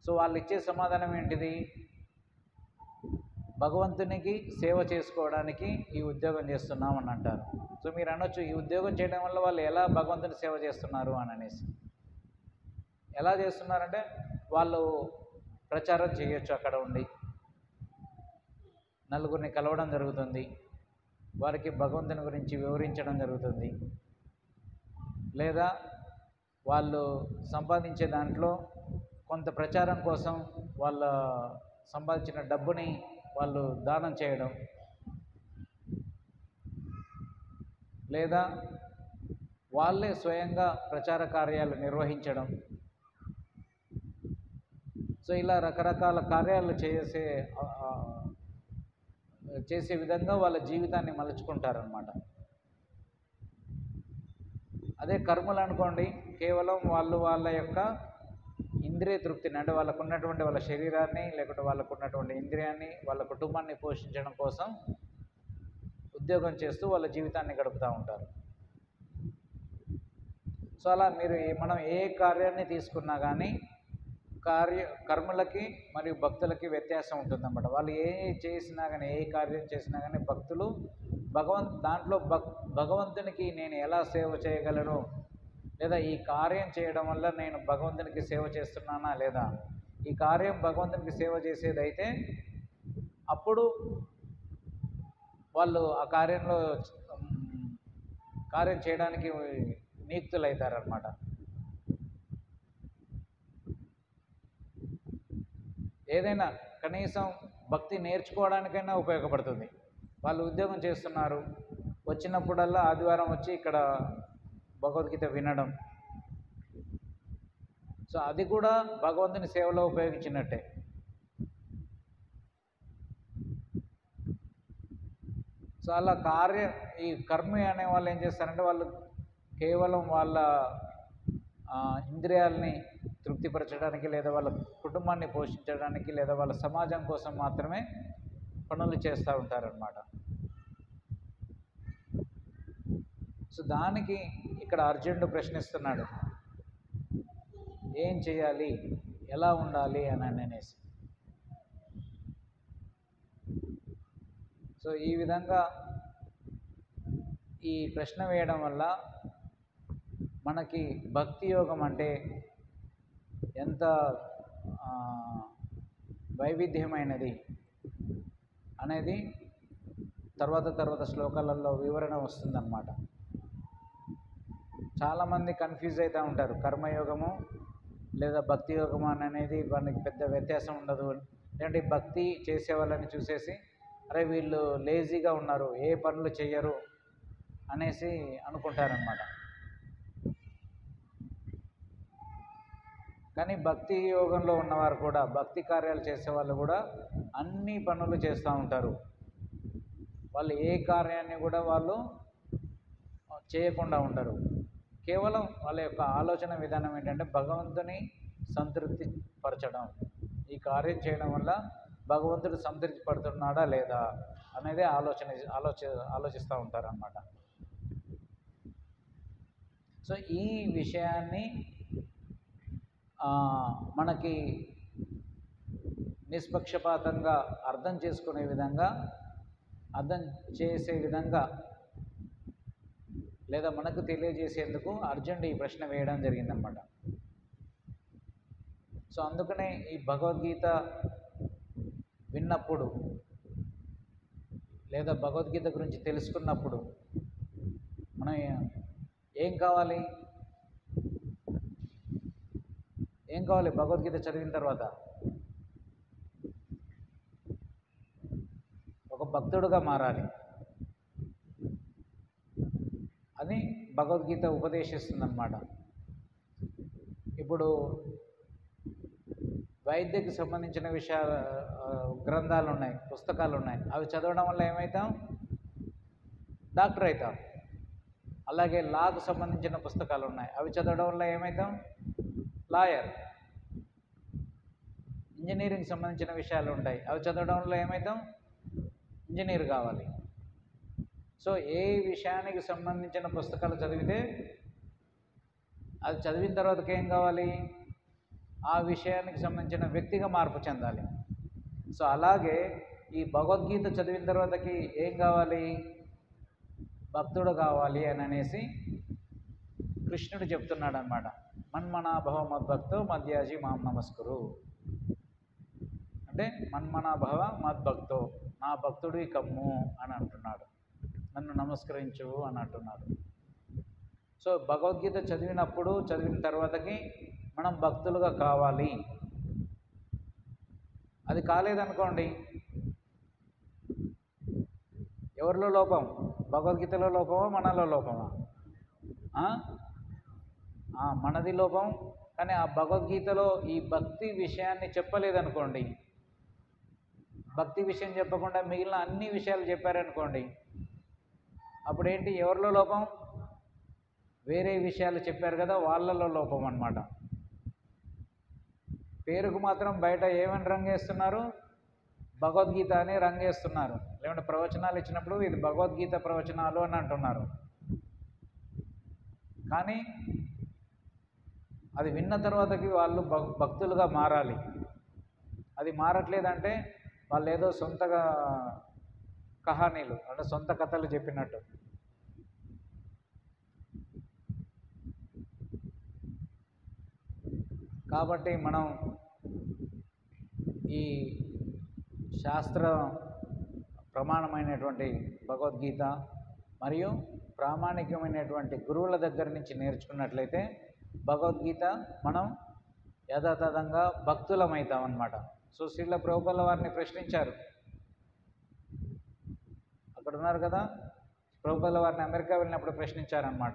సో వాళ్ళు ఇచ్చే సమాధానం ఏంటిది? భగవంతునికి సేవ చేసుకోవడానికి ఈ ఉద్యోగం చేస్తున్నాం అని అంటారు. సో మీరు అనొచ్చు ఈ ఉద్యోగం చేయడం వల్ల వాళ్ళు ఎలా భగవంతుని సేవ చేస్తున్నారు అని అనేసి. ఎలా చేస్తున్నారంటే వాళ్ళు ప్రచారం చేయొచ్చు అక్కడ ఉండి. నలుగురిని కలవడం జరుగుతుంది. వారికి భగవంతుని గురించి వివరించడం జరుగుతుంది. లేదా వాళ్ళు సంపాదించే దాంట్లో కొంత ప్రచారం కోసం వాళ్ళ సంపాదించిన డబ్బుని వాళ్ళు దానం చేయడం. లేదా వాళ్ళే స్వయంగా ప్రచార కార్యాలు నిర్వహించడం. సో ఇలా రకరకాల కార్యాలు చేసే చేసే విధంగా వాళ్ళ జీవితాన్ని మలుచుకుంటారనమాట అదే కర్మలు అనుకోండి కేవలం వాళ్ళు వాళ్ళ యొక్క ఇంద్రియ తృప్తిని అంటే వాళ్ళకు ఉన్నటువంటి వాళ్ళ శరీరాన్ని లేకుంటే వాళ్ళకు ఉన్నటువంటి ఇంద్రియాన్ని వాళ్ళ కుటుంబాన్ని పోషించడం కోసం ఉద్యోగం చేస్తూ వాళ్ళ జీవితాన్ని గడుపుతూ ఉంటారు. సో అలా మీరు మనం ఏ కార్యాన్ని తీసుకున్నా కానీ కార్య కర్మలకి మరియు భక్తులకి వ్యత్యాసం ఉంటుందన్నమాట. వాళ్ళు ఏ చేసినా కానీ ఏ కార్యం చేసినా కానీ భక్తులు భగవంత్ దాంట్లో భక్ భగవంతునికి నేను ఎలా సేవ చేయగలను? లేదా ఈ కార్యం చేయడం వల్ల నేను భగవంతునికి సేవ చేస్తున్నానా లేదా? ఈ కార్యం భగవంతునికి సేవ చేసేదైతే అప్పుడు వాళ్ళు ఆ కార్యంలో కార్యం చేయడానికి నియుక్తులవుతారనమాట ఏదైనా కనీసం భక్తి నేర్చుకోవడానికైనా ఉపయోగపడుతుంది. వాళ్ళు ఉద్యోగం చేస్తున్నారు. వచ్చినప్పుడల్లా ఆదివారం వచ్చి ఇక్కడ భగవద్గీత వినడం. సో అది కూడా భగవంతుని సేవలో ఉపయోగించినట్టే. సో అలా కార్య ఈ కర్మి అనే వాళ్ళు ఏం చేస్తారంటే వాళ్ళు కేవలం వాళ్ళ ఇంద్రియాలని తృప్తిపరచడానికి లేదా వాళ్ళ కుటుంబాన్ని పోషించడానికి లేదా వాళ్ళ సమాజం కోసం మాత్రమే పనులు చేస్తూ ఉంటారనమాట సో దానికి ఇక్కడ అర్జునుడు ప్రశ్నిస్తున్నాడు ఏం చేయాలి? ఎలా ఉండాలి? అని అనేసి. సో ఈ విధంగా ఈ ప్రశ్న వేయడం వల్ల మనకి భక్తి యోగం అంటే ఎంత వైవిధ్యమైనది అనేది తర్వాత తర్వాత శ్లోకాలలో వివరణ వస్తుందన్నమాట. చాలామంది కన్ఫ్యూజ్ అవుతూ ఉంటారు. కర్మయోగము లేదా భక్తి యోగము అనేది వానికి పెద్ద వ్యత్యాసం ఉండదు. లేదంటే భక్తి చేసే వాళ్ళని చూసేసి అరే వీళ్ళు లేజీగా ఉన్నారు ఏ పనులు చేయరు అనేసి అనుకుంటారనమాట కానీ భక్తి యోగంలో ఉన్నవారు కూడా భక్తి కార్యాలు చేసే వాళ్ళు కూడా అన్ని పనులు చేస్తూ ఉంటారు. వాళ్ళు ఏ కార్యాన్ని కూడా వాళ్ళు చేయకుండా ఉండరు కేవలం వాళ్ళ యొక్క ఆలోచన విధానం ఏంటంటే భగవంతుని సంతృప్తి పరచడం. ఈ కార్యం చేయడం వల్ల భగవంతుడు సంతృప్తి పడుతున్నాడా లేదా అనేది ఆలోచన ఆలోచి ఆలోచిస్తూ ఉంటారన్నమాట. సో ఈ విషయాన్ని మనకి నిష్పక్షపాతంగా అర్థం చేసుకునే విధంగా అర్థం చేసే విధంగా లేదా మనకు తెలియజేసేందుకు అర్జునుడు ఈ ప్రశ్న వేయడం జరిగిందనమాట సో అందుకనే ఈ భగవద్గీత విన్నప్పుడు లేదా భగవద్గీత గురించి తెలుసుకున్నప్పుడు మనం ఏం కావాలి? ఏం కావాలి? భగవద్గీత చదివిన తర్వాత. ఒక భక్తుడుగా మారాలి. అని భగవద్గీత ఉపదేశిస్తుందన్నమాట. ఇప్పుడు వైద్యకి సంబంధించిన విషయాల గ్రంథాలు ఉన్నాయి పుస్తకాలు ఉన్నాయి అవి చదవడం వల్ల ఏమవుతాం డాక్టర్ అవుతాం అలాగే లాకు సంబంధించిన పుస్తకాలు ఉన్నాయి అవి చదవడం వల్ల ఏమవుతాం లాయర్. ఇంజనీరింగ్ సంబంధించిన విషయాలు ఉంటాయి. అవి చదవడంలో ఏమవుతాం ఇంజనీర్ కావాలి. సో ఏ విషయానికి సంబంధించిన పుస్తకాలు చదివితే అది చదివిన తర్వాతకి ఏం కావాలి? ఆ విషయానికి సంబంధించిన వ్యక్తిగా మార్పు చెందాలి. సో అలాగే ఈ భగవద్గీత చదివిన తర్వాతకి ఏం కావాలి? భక్తుడు కావాలి అని అనేసి కృష్ణుడు చెప్తున్నాడు అనమాట మన్మనాభవ మద్భక్తో మధ్యాజీ మాం నమస్కరు. అంటే మన్మనాభవ మద్భక్తో నా భక్తుడి కమ్ము అని అంటున్నాడు. నన్ను నమస్కరించు అని అంటున్నాడు. సో భగవద్గీత చదివినప్పుడు చదివిన తర్వాతకి మనం భక్తులుగా కావాలి. అది కాలేదనుకోండి. ఎవరిలో లోపం? భగవద్గీతలో లోపమా మనలో లోపమా? ఆ, మనది లోపం. కానీ ఆ భగవద్గీతలో ఈ భక్తి విషయాన్ని చెప్పలేదనుకోండి. భక్తి విషయం చెప్పకుండా మిగిలిన అన్ని విషయాలు చెప్పారనుకోండి అప్పుడేంటి ఎవరిలో లోపం? వేరే విషయాలు చెప్పారు కదా వాళ్ళలో లోపం అనమాట పేరుకు మాత్రం బయట ఏమని రంగేస్తున్నారు? భగవద్గీత అని రంగేస్తున్నారు. లేకుంటే ప్రవచనాలు ఇచ్చినప్పుడు ఇది భగవద్గీత ప్రవచనాలు అని అంటున్నారు. కానీ అది విన్న తర్వాతకి వాళ్ళు భక్తులుగా మారాలి. అది మారట్లేదంటే వాళ్ళు ఏదో సొంతగా కహానీలు అంటే సొంత కథలు చెప్పినట్టు. కాబట్టి మనం ఈ శాస్త్ర ప్రమాణమైనటువంటి భగవద్గీత మరియు ప్రామాణికమైనటువంటి గురువుల దగ్గర నుంచి నేర్చుకున్నట్లయితే భగవద్గీత మనం యథాతథంగా భక్తులమవుతామన్నమాట అన్నమాట సో శ్రీల ప్రభుపల్ల వారిని ప్రశ్నించారు. అక్కడ ఉన్నారు కదా? ప్రభుపల్ల వారిని అమెరికా వెళ్ళినప్పుడు ప్రశ్నించారనమాట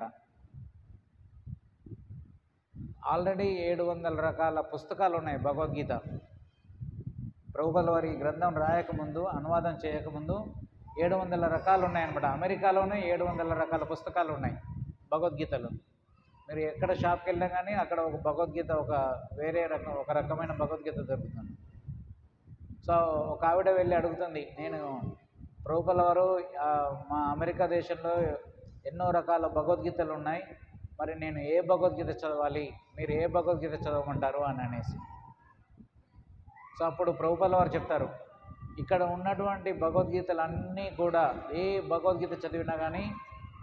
ఆల్రెడీ ఏడు వందల రకాల పుస్తకాలు ఉన్నాయి భగవద్గీత. ప్రభుపల్ల వారి గ్రంథం రాయకముందు అనువాదం చేయకముందు ఏడు వందల రకాలు ఉన్నాయన్నమాట. అమెరికాలోనే ఏడు వందల రకాల పుస్తకాలు ఉన్నాయి భగవద్గీతలు. మీరు ఎక్కడ షాప్కి వెళ్ళినా కానీ అక్కడ ఒక భగవద్గీత ఒక వేరే రకం ఒక రకమైన భగవద్గీత దొరుకుతుంది. సో ఒక ఆవిడ వెళ్ళి అడుగుతుంది. నేను ప్రభుపల వారు మా అమెరికా దేశంలో ఎన్నో రకాల భగవద్గీతలు ఉన్నాయి. మరి నేను ఏ భగవద్గీత చదవాలి? మీరు ఏ భగవద్గీత చదవమంటారు? అని అనేసి. సో అప్పుడు ప్రభుపల వారు చెప్తారు ఇక్కడ ఉన్నటువంటి భగవద్గీతలు అన్నీ కూడా ఏ భగవద్గీత చదివినా కానీ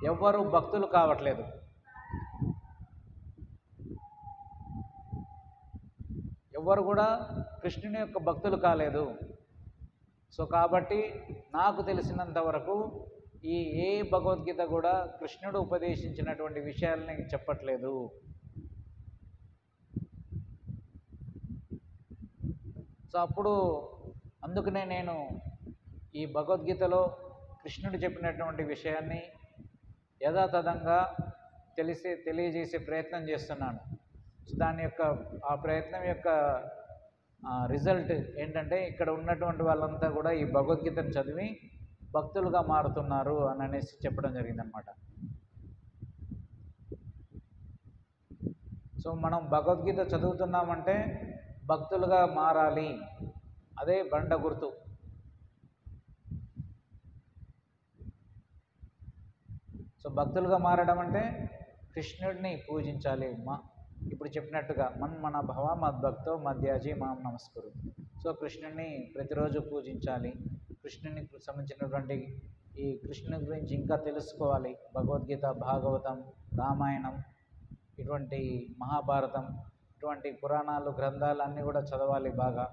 ఎవ్వరూ భక్తులు కావట్లేదు. ఎవ్వరు కూడా కృష్ణుని యొక్క భక్తులు కాలేదు. సో కాబట్టి నాకు తెలిసినంత వరకు ఈ ఏ భగవద్గీత కూడా కృష్ణుడు ఉపదేశించినటువంటి విషయాల్ని చెప్పట్లేదు. సో అప్పుడు అందుకనే నేను ఈ భగవద్గీతలో కృష్ణుడు చెప్పినటువంటి విషయాన్ని యథాతథంగా తెలిసే తెలియజేసే ప్రయత్నం చేస్తున్నాను. దాని యొక్క ఆ ప్రయత్నం యొక్క రిజల్ట్ ఏంటంటే ఇక్కడ ఉన్నటువంటి వాళ్ళంతా కూడా ఈ భగవద్గీతను చదివి భక్తులుగా మారుతున్నారు అని అనేసి చెప్పడం జరిగిందనమాట సో మనం భగవద్గీత చదువుతున్నామంటే భక్తులుగా మారాలి. అదే బండ గుర్తు. సో భక్తులుగా మారడం అంటే కృష్ణుడిని పూజించాలి. మా ఇప్పుడు చెప్పినట్టుగా మన్ మన భవ మద్భక్తో మధ్యాజీ మాం నమస్కరు. సో సో కృష్ణుని ప్రతిరోజు పూజించాలి. కృష్ణుని సంబంధించినటువంటి ఈ కృష్ణుని గురించి ఇంకా తెలుసుకోవాలి. భగవద్గీత భాగవతం రామాయణం ఇటువంటి మహాభారతం ఇటువంటి పురాణాలు గ్రంథాలు అన్నీ కూడా చదవాలి బాగా.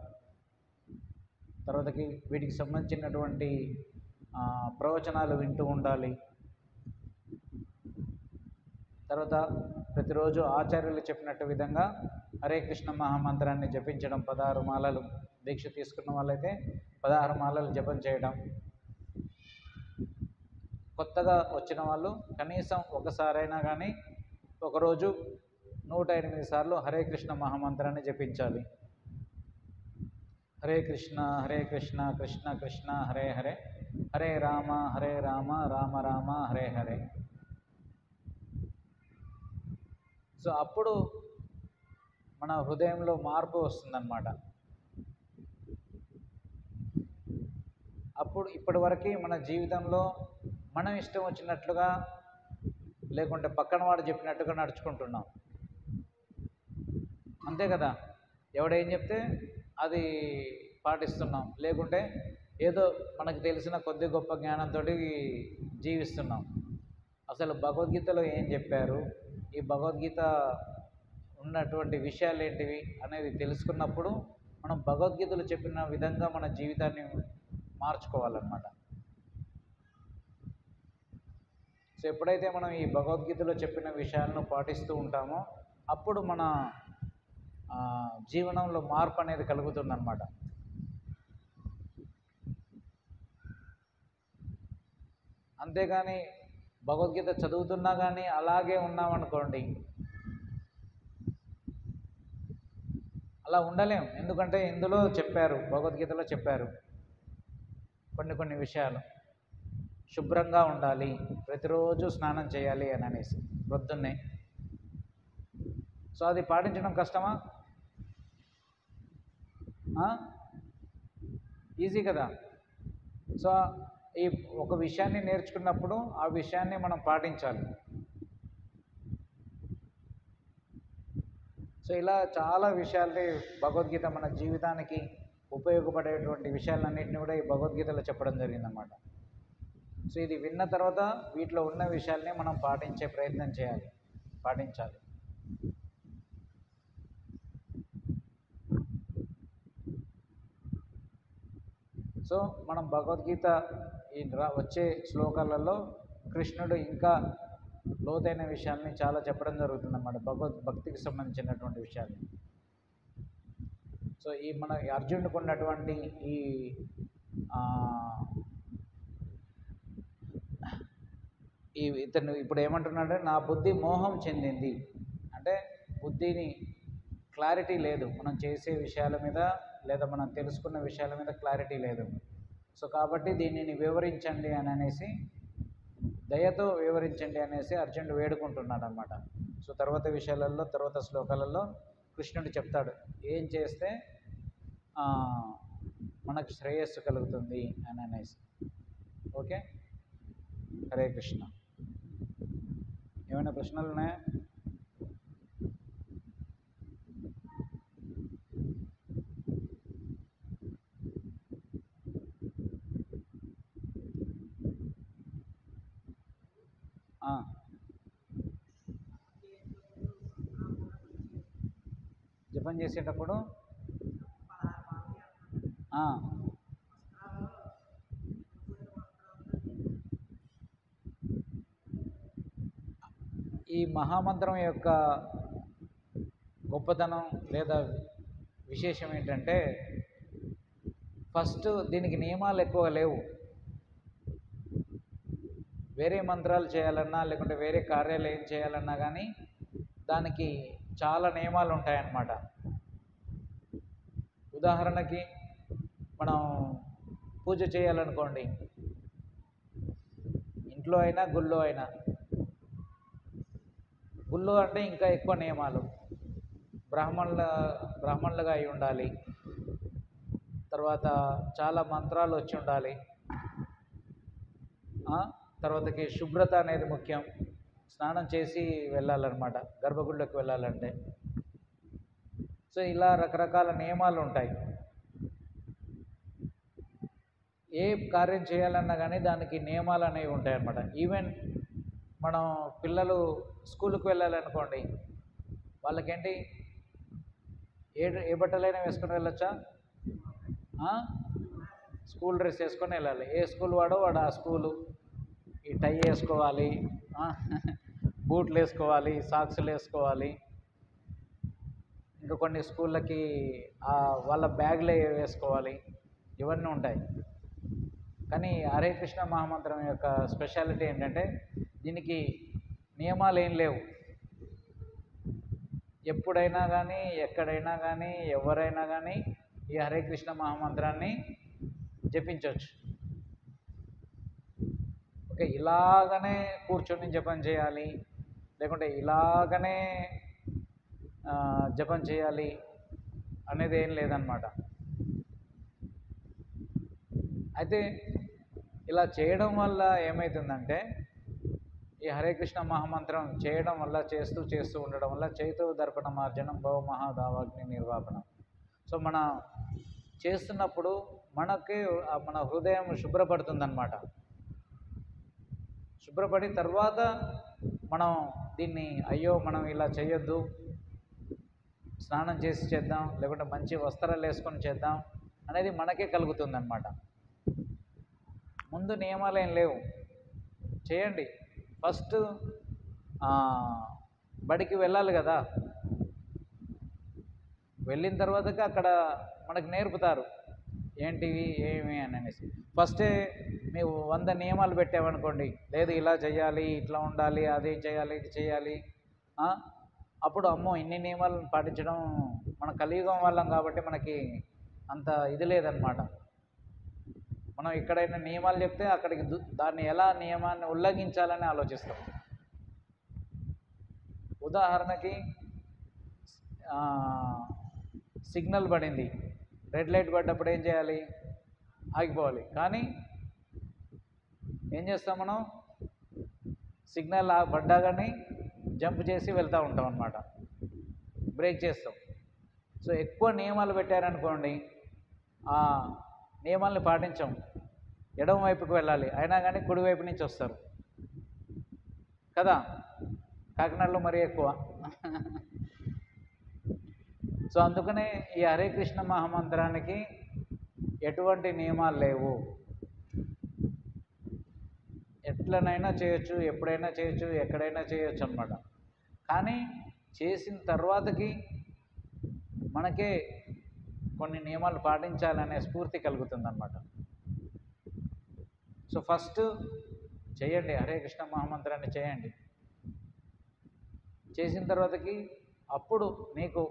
తర్వాతకి వీటికి సంబంధించినటువంటి ప్రవచనాలు వింటూ ఉండాలి. తర్వాత ప్రతిరోజు ఆచార్యులు చెప్పినట్టు విధంగా హరే కృష్ణ మహామంత్రాన్ని జపించడం పదహారు మాలలు దీక్ష తీసుకున్న వాళ్ళైతే పదహారు మాలలు జపం చేయడం. కొత్తగా వచ్చిన వాళ్ళు కనీసం ఒకసారైనా కానీ ఒకరోజు నూట ఎనిమిది సార్లు హరే కృష్ణ మహామంత్రాన్ని జపించాలి. హరే కృష్ణ హరే కృష్ణ కృష్ణ కృష్ణ హరే హరే హరే రామ హరే రామ రామ రామ హరే హరే. సో అప్పుడు మన హృదయంలో మార్పు వస్తుందన్నమాట. అప్పుడు ఇప్పటివరకు మన జీవితంలో మనం ఇష్టం వచ్చినట్లుగా లేకుంటే పక్కన వాడు చెప్పినట్టుగా నడుచుకుంటున్నాం. అంతే కదా? ఎవడేం చెప్తే అది పాటిస్తున్నాం. లేకుంటే ఏదో మనకు తెలిసిన కొద్ది గొప్ప జ్ఞానంతో జీవిస్తున్నాం. అసలు భగవద్గీతలో ఏం చెప్పారు? ఈ భగవద్గీత ఉన్నటువంటి విషయాలు ఏంటివి అనేది తెలుసుకున్నప్పుడు మనం భగవద్గీతలో చెప్పిన విధంగా మన జీవితాన్ని మార్చుకోవాలన్నమాట. సో ఎప్పుడైతే మనం ఈ భగవద్గీతలో చెప్పిన విషయాలను పాటిస్తూ ఉంటామో అప్పుడు మన జీవనంలో మార్పు అనేది కలుగుతుందన్నమాట. అంతేగాని భగవద్గీత చదువుతున్నా కానీ అలాగే ఉన్నామనుకోండి అలా ఉండలేం. ఎందుకంటే ఇందులో చెప్పారు భగవద్గీతలో చెప్పారు కొన్ని కొన్ని విషయాలు. శుభ్రంగా ఉండాలి ప్రతిరోజు స్నానం చేయాలి అని అనేసి పొద్దున్నే సో అది పాటించడం కష్టమా? ఈజీ కదా. సో ఈ ఒక విషయాన్ని నేర్చుకున్నప్పుడు ఆ విషయాన్ని మనం పాటించాలి. సో ఇలా చాలా విషయాల్ని భగవద్గీత మన జీవితానికి ఉపయోగపడేటువంటి విషయాలన్నింటినీ కూడా ఈ భగవద్గీతలో చెప్పడం జరిగిందన్నమాట. సో ఇది విన్న తర్వాత వీటిలో ఉన్న విషయాల్ని మనం పాటించే ప్రయత్నం చేయాలి పాటించాలి. సో మనం భగవద్గీత ఈ రా- వచ్చే శ్లోకాలలో కృష్ణుడు ఇంకా లోతైన విషయాల్ని చాలా చెప్పడం జరుగుతుంది అన్నమాట భగవద్ భక్తికి సంబంధించినటువంటి విషయాలు. సో ఈ మన అర్జునుడికి ఉన్నటువంటి ఈ ఈ ఇతను ఇప్పుడు ఏమంటున్నాడంటే నా బుద్ధి మోహం చెందింది. అంటే బుద్ధిని క్లారిటీ లేదు. మనం చేసే విషయాల మీద లేదా మనం తెలుసుకున్న విషయాల మీద క్లారిటీ లేదు. సో కాబట్టి దీనిని వివరించండి అని అనేసి దయతో వివరించండి అనేసి అర్జునుడు వేడుకుంటున్నాడు అనమాట సో తర్వాత విషయాలలో తర్వాత శ్లోకాలలో కృష్ణుడు చెప్తాడు ఏం చేస్తే మనకు శ్రేయస్సు కలుగుతుంది అని అనేసి. ఓకే? హరే కృష్ణ. ఏమైనా ప్రశ్నలు ఉన్నాయా? జపం చేసేటప్పుడు? ఈ మహామంత్రం యొక్క గొప్పతనం లేదా విశేషం ఏంటంటే ఫస్ట్ దీనికి నియమాలు ఎక్కువ లేవు. వేరే మంత్రాలు చేయాలన్నా లేకుంటే వేరే కార్యాలు ఏం చేయాలన్నా కానీ దానికి చాలా నియమాలు ఉంటాయన్నమాట. ఉదాహరణకి మనం పూజ చేయాలనుకోండి. ఇంట్లో అయినా గుళ్ళో అయినా. గుళ్ళో అంటే ఇంకా ఎక్కువ నియమాలు. బ్రాహ్మణుల బ్రాహ్మణులుగా అయి ఉండాలి. తర్వాత చాలా మంత్రాలు వచ్చి ఉండాలి. తర్వాతకి శుభ్రత అనేది ముఖ్యం. స్నానం చేసి వెళ్ళాలన్నమాట. గర్భగుడిలోకి వెళ్ళాలంటే. సో ఇలా రకరకాల నియమాలు ఉంటాయి. ఏ కార్యం చేయాలన్నా కానీ దానికి నియమాలు అనేవి ఉంటాయన్నమాట. ఈవెన్ మనం పిల్లలు స్కూల్కి వెళ్ళాలనుకోండి వాళ్ళకేంటి? ఏ ఏ బట్టలైనా వేసుకొని వెళ్ళొచ్చా? స్కూల్ డ్రెస్ వేసుకొని వెళ్ళాలి. ఏ స్కూల్ వాడో వాడు ఆ స్కూలు. ఈ టై వేసుకోవాలి బూట్లు వేసుకోవాలి సాక్స్లు వేసుకోవాలి. ఇంకా కొన్ని స్కూళ్ళకి వాళ్ళ బ్యాగ్లే వేసుకోవాలి. ఇవన్నీ ఉంటాయి. కానీ హరే కృష్ణ మహామంత్రం యొక్క స్పెషాలిటీ ఏంటంటే దీనికి నియమాలు ఏం లేవు. ఎప్పుడైనా కానీ ఎక్కడైనా కానీ ఎవరైనా కానీ ఈ హరే కృష్ణ మహామంత్రాన్ని జపించవచ్చు ఓకే ఇలాగనే కూర్చొని జపం చేయాలి లేకుంటే ఇలాగనే జపం చేయాలి అనేది ఏం లేదనమాట అయితే ఇలా చేయడం వల్ల ఏమవుతుందంటే ఈ హరే కృష్ణ మహామంత్రం చేయడం వల్ల చేస్తూ చేస్తూ ఉండడం వల్ల చేతు దర్పణ మార్జనం భవ మహాదావాగ్ని నిర్వాపణం. సో మన చేస్తున్నప్పుడు మనకి మన హృదయం శుభ్రపడుతుందన్నమాట. శుభ్రపడిన తర్వాత మనం దీన్ని అయ్యో మనం ఇలా చేయొద్దు. స్నానం చేసి చేద్దాం లేకుంటే మంచి వస్త్రాలు వేసుకొని చేద్దాం అనేది మనకే కలుగుతుందన్నమాట. ముందు నియమాలు ఏం లేవు. చేయండి. ఫస్ట్ బడికి వెళ్ళాలి కదా. వెళ్ళిన తర్వాతకి అక్కడ మనకు నేర్పుతారు. ఏంటివి? ఏమి? అని అనేసి. ఫస్టే మేము వంద నియమాలు పెట్టామనుకోండి లేదు ఇలా చేయాలి ఇట్లా ఉండాలి అది చేయాలి ఇది చేయాలి అప్పుడు అమ్మో ఇన్ని నియమాలను పాటించడం మన కలియుగం వాళ్ళం కాబట్టి మనకి అంత ఇది లేదనమాట. మనం ఎక్కడైనా నియమాలు చెప్తే అక్కడికి దు- దాన్ని ఎలా నియమాన్ని ఉల్లంఘించాలని ఆలోచిస్తాం. ఉదాహరణకి సిగ్నల్ పడింది. రెడ్ లైట్ పడ్డప్పుడు ఏం చేయాలి? ఆగిపోవాలి. కానీ ఏం చేస్తాం మనం? సిగ్నల్ పడ్డా కానీ జంప్ చేసి వెళ్తూ ఉంటాం అన్నమాట. బ్రేక్ చేస్తాం. సో ఎక్కువ నియమాలు పెట్టారనుకోండి ఆ నియమాల్ని పాటించం. ఎడమ వైపుకి వెళ్ళాలి. అయినా కానీ కుడివైపు నుంచి వస్తారు. కదా? కాకినాడలో మరీ ఎక్కువ. సో అందుకనే ఈ హరే కృష్ణ మహామంత్రానికి ఎటువంటి నియమాలు లేవు. ఎట్లనైనా చేయొచ్చు ఎప్పుడైనా చేయొచ్చు ఎక్కడైనా చేయొచ్చు అనమాట కానీ చేసిన తర్వాతకి మనకే కొన్ని నియమాలు పాటించాలనే స్ఫూర్తి కలుగుతుందన్నమాట. సో ఫస్ట్ చేయండి హరే కృష్ణ మహామంత్రాన్ని చేయండి. చేసిన తర్వాతకి అప్పుడు నీకు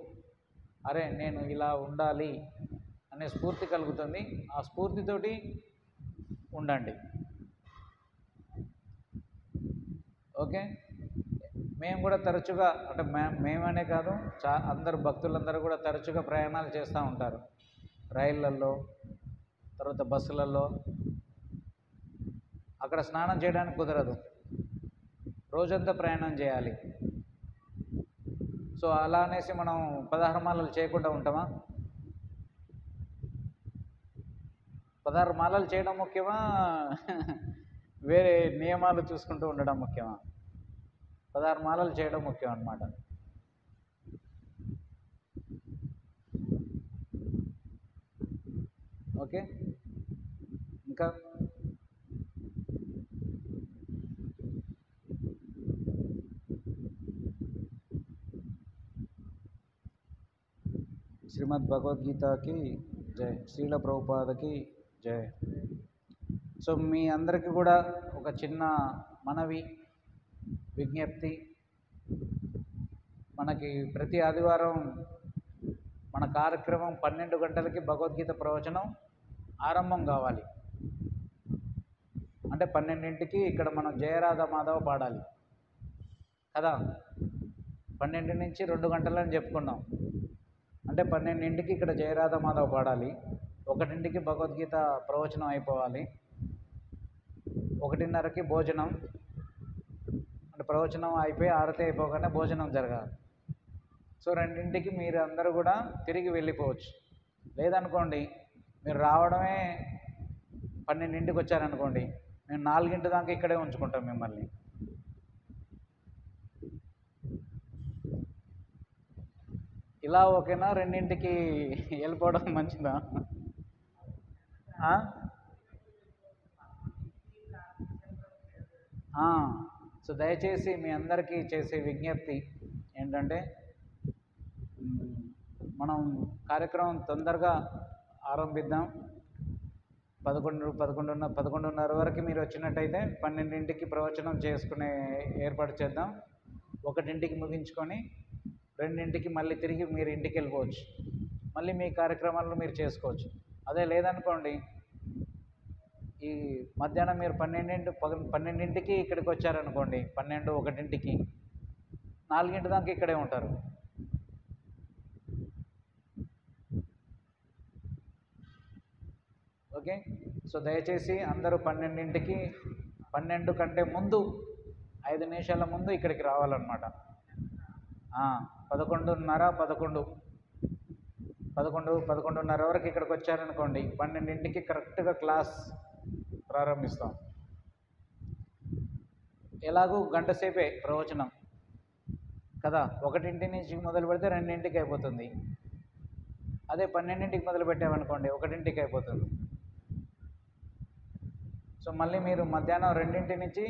అరే నేను ఇలా ఉండాలి అనే స్ఫూర్తి కలుగుతుంది. ఆ స్ఫూర్తితోటి ఉండండి. ఓకే? మేము కూడా తరచుగా అంటే మే మేమనే కాదు చా అందరు భక్తులందరూ కూడా తరచుగా ప్రయాణాలు చేస్తూ ఉంటారు. రైళ్ళల్లో తర్వాత బస్సులలో. అక్కడ స్నానం చేయడానికి కుదరదు. రోజంతా ప్రయాణం చేయాలి. సో అలా అనేసి మనం పదహారు మాలలు చేయకుండా ఉంటామా? పదహారు మాలలు చేయడం ముఖ్యమా? వేరే నియమాలు చూసుకుంటూ ఉండడం ముఖ్యమా? పదహారు మాలలు చేయడం ముఖ్యం అన్నమాట. ఓకే? ఇంకా? శ్రీమద్ భగవద్గీతకి జై. శ్రీల ప్రభుపాదకి జై. సో మీ అందరికీ కూడా ఒక చిన్న మనవి విజ్ఞప్తి. మనకి ప్రతి ఆదివారం మన కార్యక్రమం పన్నెండు గంటలకి భగవద్గీత ప్రవచనం ఆరంభం కావాలి. అంటే పన్నెండింటికి ఇక్కడ మనం జయరాధ మాధవ పాడాలి. కదా? పన్నెండు నుంచి రెండు గంటలని చెప్పుకున్నాం. అంటే పన్నెండింటికి ఇక్కడ జయరాధ మాధవ పాడాలి. ఒకటింటికి భగవద్గీత ప్రవచనం అయిపోవాలి. ఒకటిన్నరకి భోజనం. ప్రవచనం అయిపోయి ఆరతి అయిపోగానే భోజనం జరగాలి. సో రెండింటికి మీరు అందరూ కూడా తిరిగి వెళ్ళిపోవచ్చు. లేదనుకోండి మీరు రావడమే పన్నెండింటికి వచ్చారనుకోండి మేము నాలుగింటి దాకా ఇక్కడే ఉంచుకుంటాం మిమ్మల్ని. ఇలా ఓకేనా? రెండింటికి వెళ్ళిపోవడం మంచిదా? ఆ? సో దయచేసి మీ అందరికీ చేసే విజ్ఞప్తి ఏంటంటే మనం కార్యక్రమం తొందరగా ఆరంభిద్దాం. పదకొండు పదకొండున్న పదకొండున్నర వరకు మీరు వచ్చినట్టయితే పన్నెండింటికి ప్రవచనం చేసుకునే ఏర్పాటు చేద్దాం. ఒకటింటికి ముగించుకొని రెండింటికి మళ్ళీ తిరిగి మీరు ఇంటికి వెళ్ళిపోవచ్చు మళ్ళీ మీ కార్యక్రమాలను మీరు చేసుకోవచ్చు. అదే లేదనుకోండి ఈ మధ్యాహ్నం మీరు పన్నెండింటి పన్నెండింటికి ఇక్కడికి వచ్చారనుకోండి పన్నెండు ఒకటింటికి నాలుగింటి దాకా ఇక్కడే ఉంటారు. ఓకే? సో దయచేసి అందరూ పన్నెండింటికి పన్నెండు కంటే ముందు ఐదు నిమిషాల ముందు ఇక్కడికి రావాలన్నమాట. పదకొండున్నర పదకొండు. పదకొండు పదకొండున్నర వరకు ఇక్కడికి వచ్చారనుకోండి పన్నెండింటికి కరెక్ట్గా క్లాస్ ప్రారంభిస్తాం. ఎలాగూ గంట సేపే ప్రవచనం. కదా ఒకటింటి నుంచి మొదలు పెడితే రెండింటికి అయిపోతుంది. అదే పన్నెండింటికి మొదలు పెట్టామనుకోండి ఒకటింటికి అయిపోతుంది. సో మళ్ళీ మీరు మధ్యాహ్నం రెండింటి నుంచి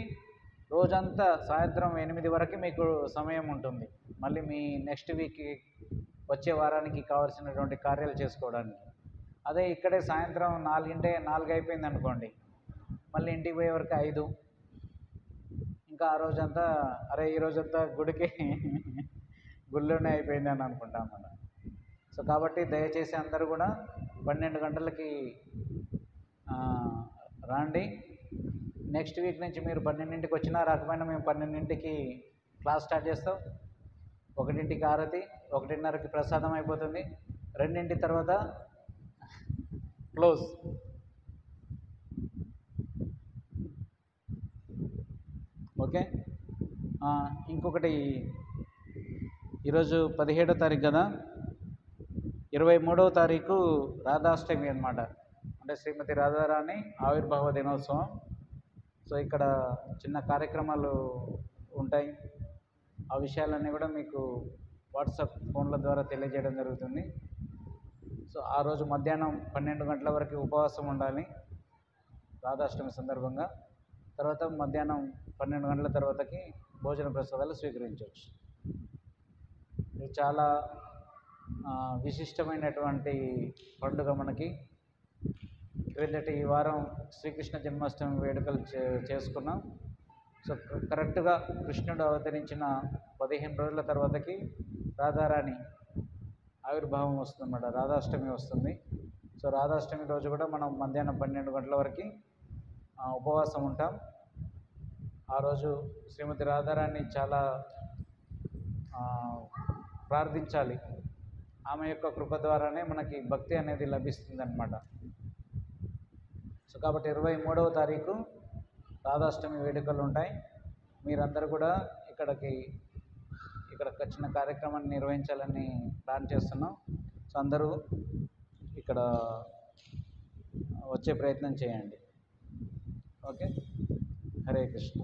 రోజంతా సాయంత్రం ఎనిమిది వరకు మీకు సమయం ఉంటుంది. మళ్ళీ మీ నెక్స్ట్ వీక్ వచ్చే వారానికి కావాల్సినటువంటి కార్యాలు చేసుకోవడానికి. అదే ఇక్కడే సాయంత్రం నాలుగింటే నాలుగు అయిపోయింది అనుకోండి మళ్ళీ ఇంటికి పోయే వరకు ఐదు. ఇంకా ఆ రోజంతా అరే ఈ రోజంతా గుడికి గుళ్ళోనే అయిపోయింది అని అనుకుంటాం మనం. సో కాబట్టి దయచేసి అందరూ కూడా పన్నెండు గంటలకి రండి రాండి. నెక్స్ట్ వీక్ నుంచి మీరు పన్నెండింటికి వచ్చినా రాకపోయినా మేము పన్నెండింటికి క్లాస్ స్టార్ట్ చేస్తాం. ఒకటింటికి ఆరతి ఒకటిన్నరకి ప్రసాదం అయిపోతుంది. రెండింటి తర్వాత క్లోజ్. ఓకే. ఇంకొకటి ఈరోజు పదిహేడో తారీఖు కదా? ఇరవై మూడవ తారీఖు రాధాష్టమి అనమాట అంటే శ్రీమతి రాధారాణి ఆవిర్భావ దినోత్సవం. సో ఇక్కడ చిన్న కార్యక్రమాలు ఉంటాయి. ఆ విషయాలన్నీ కూడా మీకు వాట్సాప్ ఫోన్ల ద్వారా తెలియజేయడం జరుగుతుంది. సో ఆ రోజు మధ్యాహ్నం పన్నెండు గంటల వరకు ఉపవాసం ఉండాలి. రాధాష్టమి సందర్భంగా. తర్వాత మధ్యాహ్నం పన్నెండు గంటల తర్వాతకి భోజన ప్రసాదాలు స్వీకరించవచ్చు. ఇది చాలా విశిష్టమైనటువంటి పండుగ మనకి. క్రిందటి వారం శ్రీకృష్ణ జన్మాష్టమి వేడుకలు చే చేసుకున్నాం. సో కరెక్ట్గా కృష్ణుడు అవతరించిన పదిహేను రోజుల తర్వాతకి రాధారాణి ఆవిర్భావం వస్తుందన్నమాట. రాధాష్టమి వస్తుంది. సో రాధాష్టమి రోజు కూడా మనం మధ్యాహ్నం పన్నెండు గంటల వరకు ఉపవాసం ఉంటాం. ఆ రోజు శ్రీమతి రాధారాణి చాలా ప్రార్థించాలి. ఆమె యొక్క కృప ద్వారానే మనకి భక్తి అనేది లభిస్తుంది అనమాట సో కాబట్టి ఇరవై మూడవ తారీఖు రాధాష్టమి వేడుకలు ఉంటాయి. మీరందరూ కూడా ఇక్కడికి ఇక్కడ వచ్చిన కార్యక్రమాన్ని నిర్వహించాలని ప్లాన్ చేస్తున్నాం. సో అందరూ ఇక్కడ వచ్చే ప్రయత్నం చేయండి. ఓకే? హరే కృష్ణ